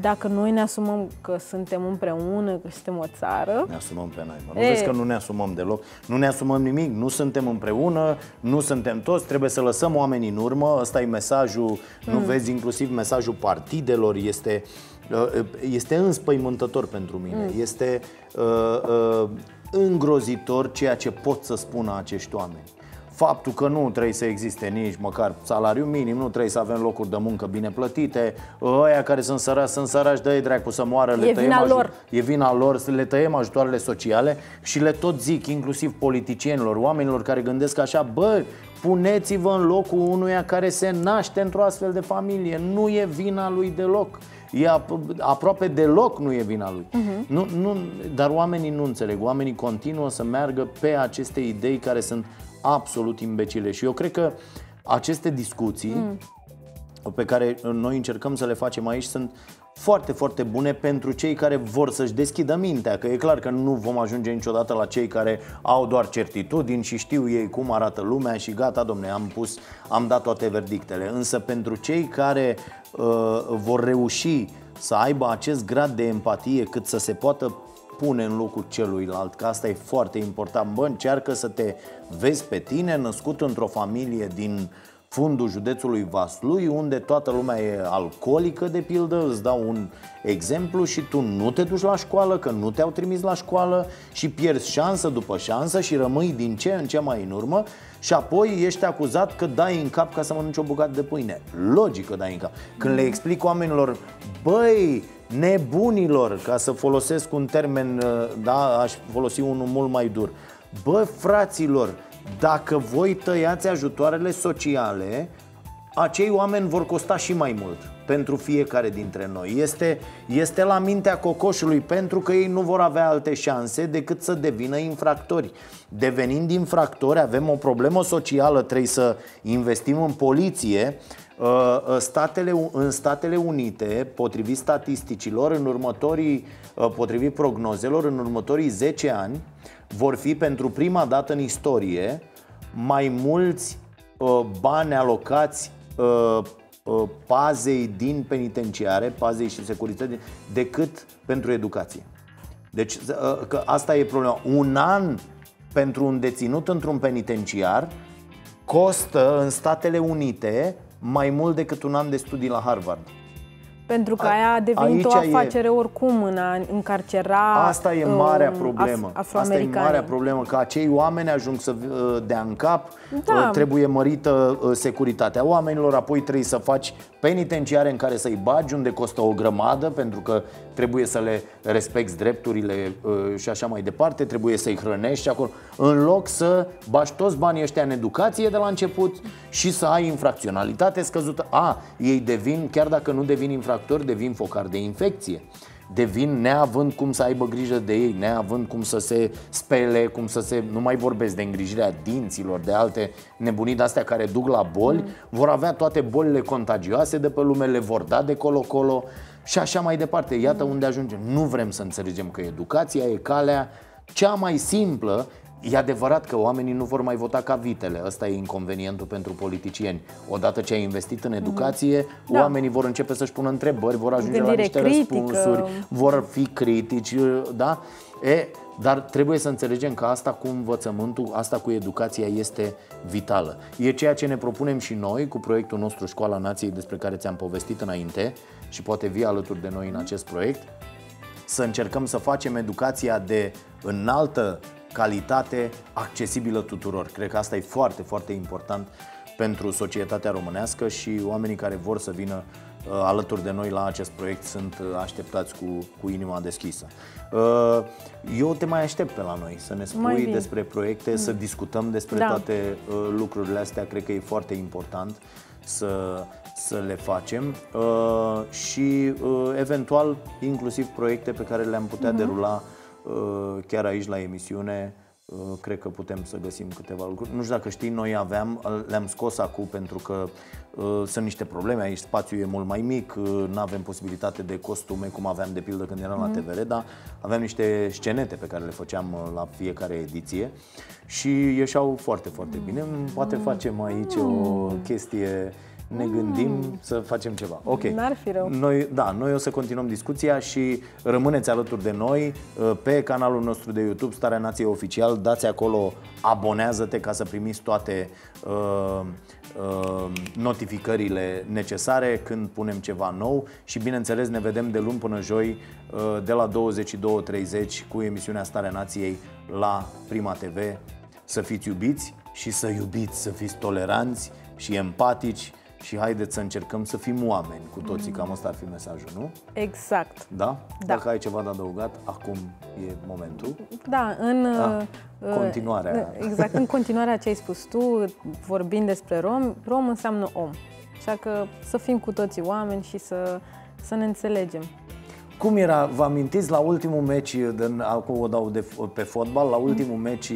Dacă noi ne asumăm că suntem împreună, că suntem o țară... Ne asumăm pe noi. Nu e... vezi că nu ne asumăm deloc? Nu ne asumăm nimic, nu suntem împreună, nu suntem toți, trebuie să lăsăm oamenii în urmă. Ăsta e mesajul, mm. nu vezi, inclusiv mesajul partidelor este, uh, este înspăimântător pentru mine. Mm. Este uh, uh, îngrozitor ceea ce pot să spună acești oameni faptul că nu trebuie să existe nici măcar salariu minim, nu trebuie să avem locuri de muncă bine plătite, ăia care sunt sărași, sunt sărași, dă-i dracu să moară, le E tăiem vina aju- lor. E vina lor, să le tăiem ajutoarele sociale și le tot zic, inclusiv politicienilor, oamenilor care gândesc așa, bă, puneți-vă în locul unuia care se naște într-o astfel de familie, nu e vina lui deloc. E ap- aproape deloc nu e vina lui. Nu, nu, dar oamenii nu înțeleg. Oamenii continuă să meargă pe aceste idei care sunt absolut imbecile. Și eu cred că aceste discuții pe care noi încercăm să le facem aici sunt foarte, foarte bune pentru cei care vor să-și deschidă mintea, că e clar că nu vom ajunge niciodată la cei care au doar certitudini și știu ei cum arată lumea și gata, domne, am pus, am dat toate verdictele. Însă pentru cei care uh, vor reuși să aibă acest grad de empatie cât să se poată pune în locul celuilalt, că asta e foarte important. Bă, încearcă să te vezi pe tine născut într-o familie din fundul județului Vaslui, unde toată lumea e alcoolică, de pildă, îți dau un exemplu și tu nu te duci la școală, că nu te-au trimis la școală și pierzi șansă după șansă și rămâi din ce în ce mai în urmă și apoi ești acuzat că dai în cap ca să mănânci o bucată de pâine. Logic că dai în cap. Când le explic oamenilor, băi, nebunilor, ca să folosesc un termen, da, aș folosi unul mult mai dur. Bă, fraților, dacă voi tăiați ajutoarele sociale, acei oameni vor costa și mai mult pentru fiecare dintre noi. Este, este la mintea cocoșului pentru că ei nu vor avea alte șanse decât să devină infractori. Devenind infractori, avem o problemă socială, trebuie să investim în poliție. Uh, uh, Statele, în Statele Unite, potrivit statisticilor, în următorii, uh, potrivit prognozelor, în următorii 10 ani, vor fi pentru prima dată în istorie mai mulți uh, bani alocați uh, uh, pazei din penitenciare, pazei și securității, decât pentru educație. Deci uh, că asta e problema. Un an pentru un deținut într-un penitenciar costă în Statele Unite mai mult decât un an de studii la Harvard. Pentru că aia a devenit o aici e- afacere oricum în a încarcera Asta e marea um, problemă. af- Asta e afroamericanii. marea problemă, că acei oameni ajung să uh, dea în cap, Da. uh, trebuie mărită uh, securitatea oamenilor, apoi trebuie să faci penitenciare în care să-i bagi, unde costă o grămadă, pentru că trebuie să le respecti drepturile uh, și așa mai departe, trebuie să-i hrănești și acolo, în loc să bagi toți banii ăștia în educație de la început și să ai infracționalitate scăzută. A, ei devin, chiar dacă nu devin infractori, devin focari de infecție devin neavând cum să aibă grijă de ei, neavând cum să se spele, cum să se... Nu mai vorbesc de îngrijirea dinților, de alte nebunii de astea care duc la boli, vor avea toate bolile contagioase de pe lume, le vor da de colo-colo și așa mai departe. Iată unde ajungem. Nu vrem să înțelegem că educația e calea cea mai simplă E adevărat că oamenii nu vor mai vota ca vitele. Ăsta e inconvenientul pentru politicieni. Odată ce ai investit în educație, Da. oamenii vor începe să-și pună întrebări, vor ajunge la Gândire niște critică. răspunsuri, vor fi critici, da? E, dar trebuie să înțelegem că asta cu învățământul, asta cu educația este vitală. E ceea ce ne propunem și noi cu proiectul nostru Școala Nației despre care ți-am povestit înainte și poate vii alături de noi în acest proiect să încercăm să facem educația de înaltă calitate accesibilă tuturor. Cred că asta e foarte, foarte important pentru societatea românească și oamenii care vor să vină uh, alături de noi la acest proiect sunt uh, așteptați cu, cu inima deschisă. Uh, eu te mai aștept pe la noi să ne Mai spui vin. despre proiecte, să discutăm despre Da. toate uh, lucrurile astea. Cred că e foarte important să, să le facem uh, și uh, eventual inclusiv proiecte pe care le-am putea derula uh, chiar aici la emisiune. Uh, cred că putem să găsim câteva lucruri. Nu știu dacă știi, noi aveam, uh, le-am scos acum pentru că uh, sunt niște probleme aici, spațiul e mult mai mic, uh, nu avem posibilitate de costume cum aveam de pildă când eram la TVR, dar aveam niște scenete pe care le făceam uh, la fiecare ediție și ieșeau foarte, foarte bine. Poate facem aici o chestie ne gândim să facem ceva. Ok. N-ar fi rău. Noi, da, noi o să continuăm discuția și rămâneți alături de noi uh, pe canalul nostru de YouTube Starea Nației Oficial. Dați acolo, abonează-te ca să primiți toate uh, uh, notificările necesare când punem ceva nou și bineînțeles ne vedem de luni până joi uh, de la 22.30 cu emisiunea Starea Nației la Prima TV. Să fiți iubiți și să iubiți, să fiți toleranți și empatici și haideți să încercăm să fim oameni cu toții, cam asta ar fi mesajul, nu? Exact. Da? Da. Dacă ai ceva de adăugat, acum e momentul. Da, în Da. uh, Continuarea. Exact, în continuarea ce ai spus tu, vorbind despre rom, rom înseamnă om. Așa că să fim cu toții oameni și să, să ne înțelegem. Cum era, vă amintiți la ultimul meci, din, acum o dau de, pe fotbal, la ultimul meci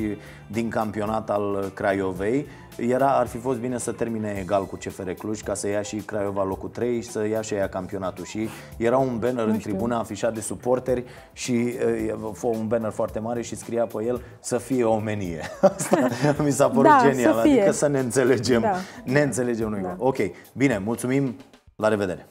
din campionat al Craiovei, era, ar fi fost bine să termine egal cu CFR Cluj ca să ia și Craiova locul 3 și să ia și ea campionatul și era un banner în tribună afișat de suporteri și e, un banner foarte mare și scria pe el să fie omenie. Asta mi s-a părut Da, să genial, fie. adică să ne înțelegem, Da. ne înțelegem noi. Da. Ok, bine, mulțumim, la revedere!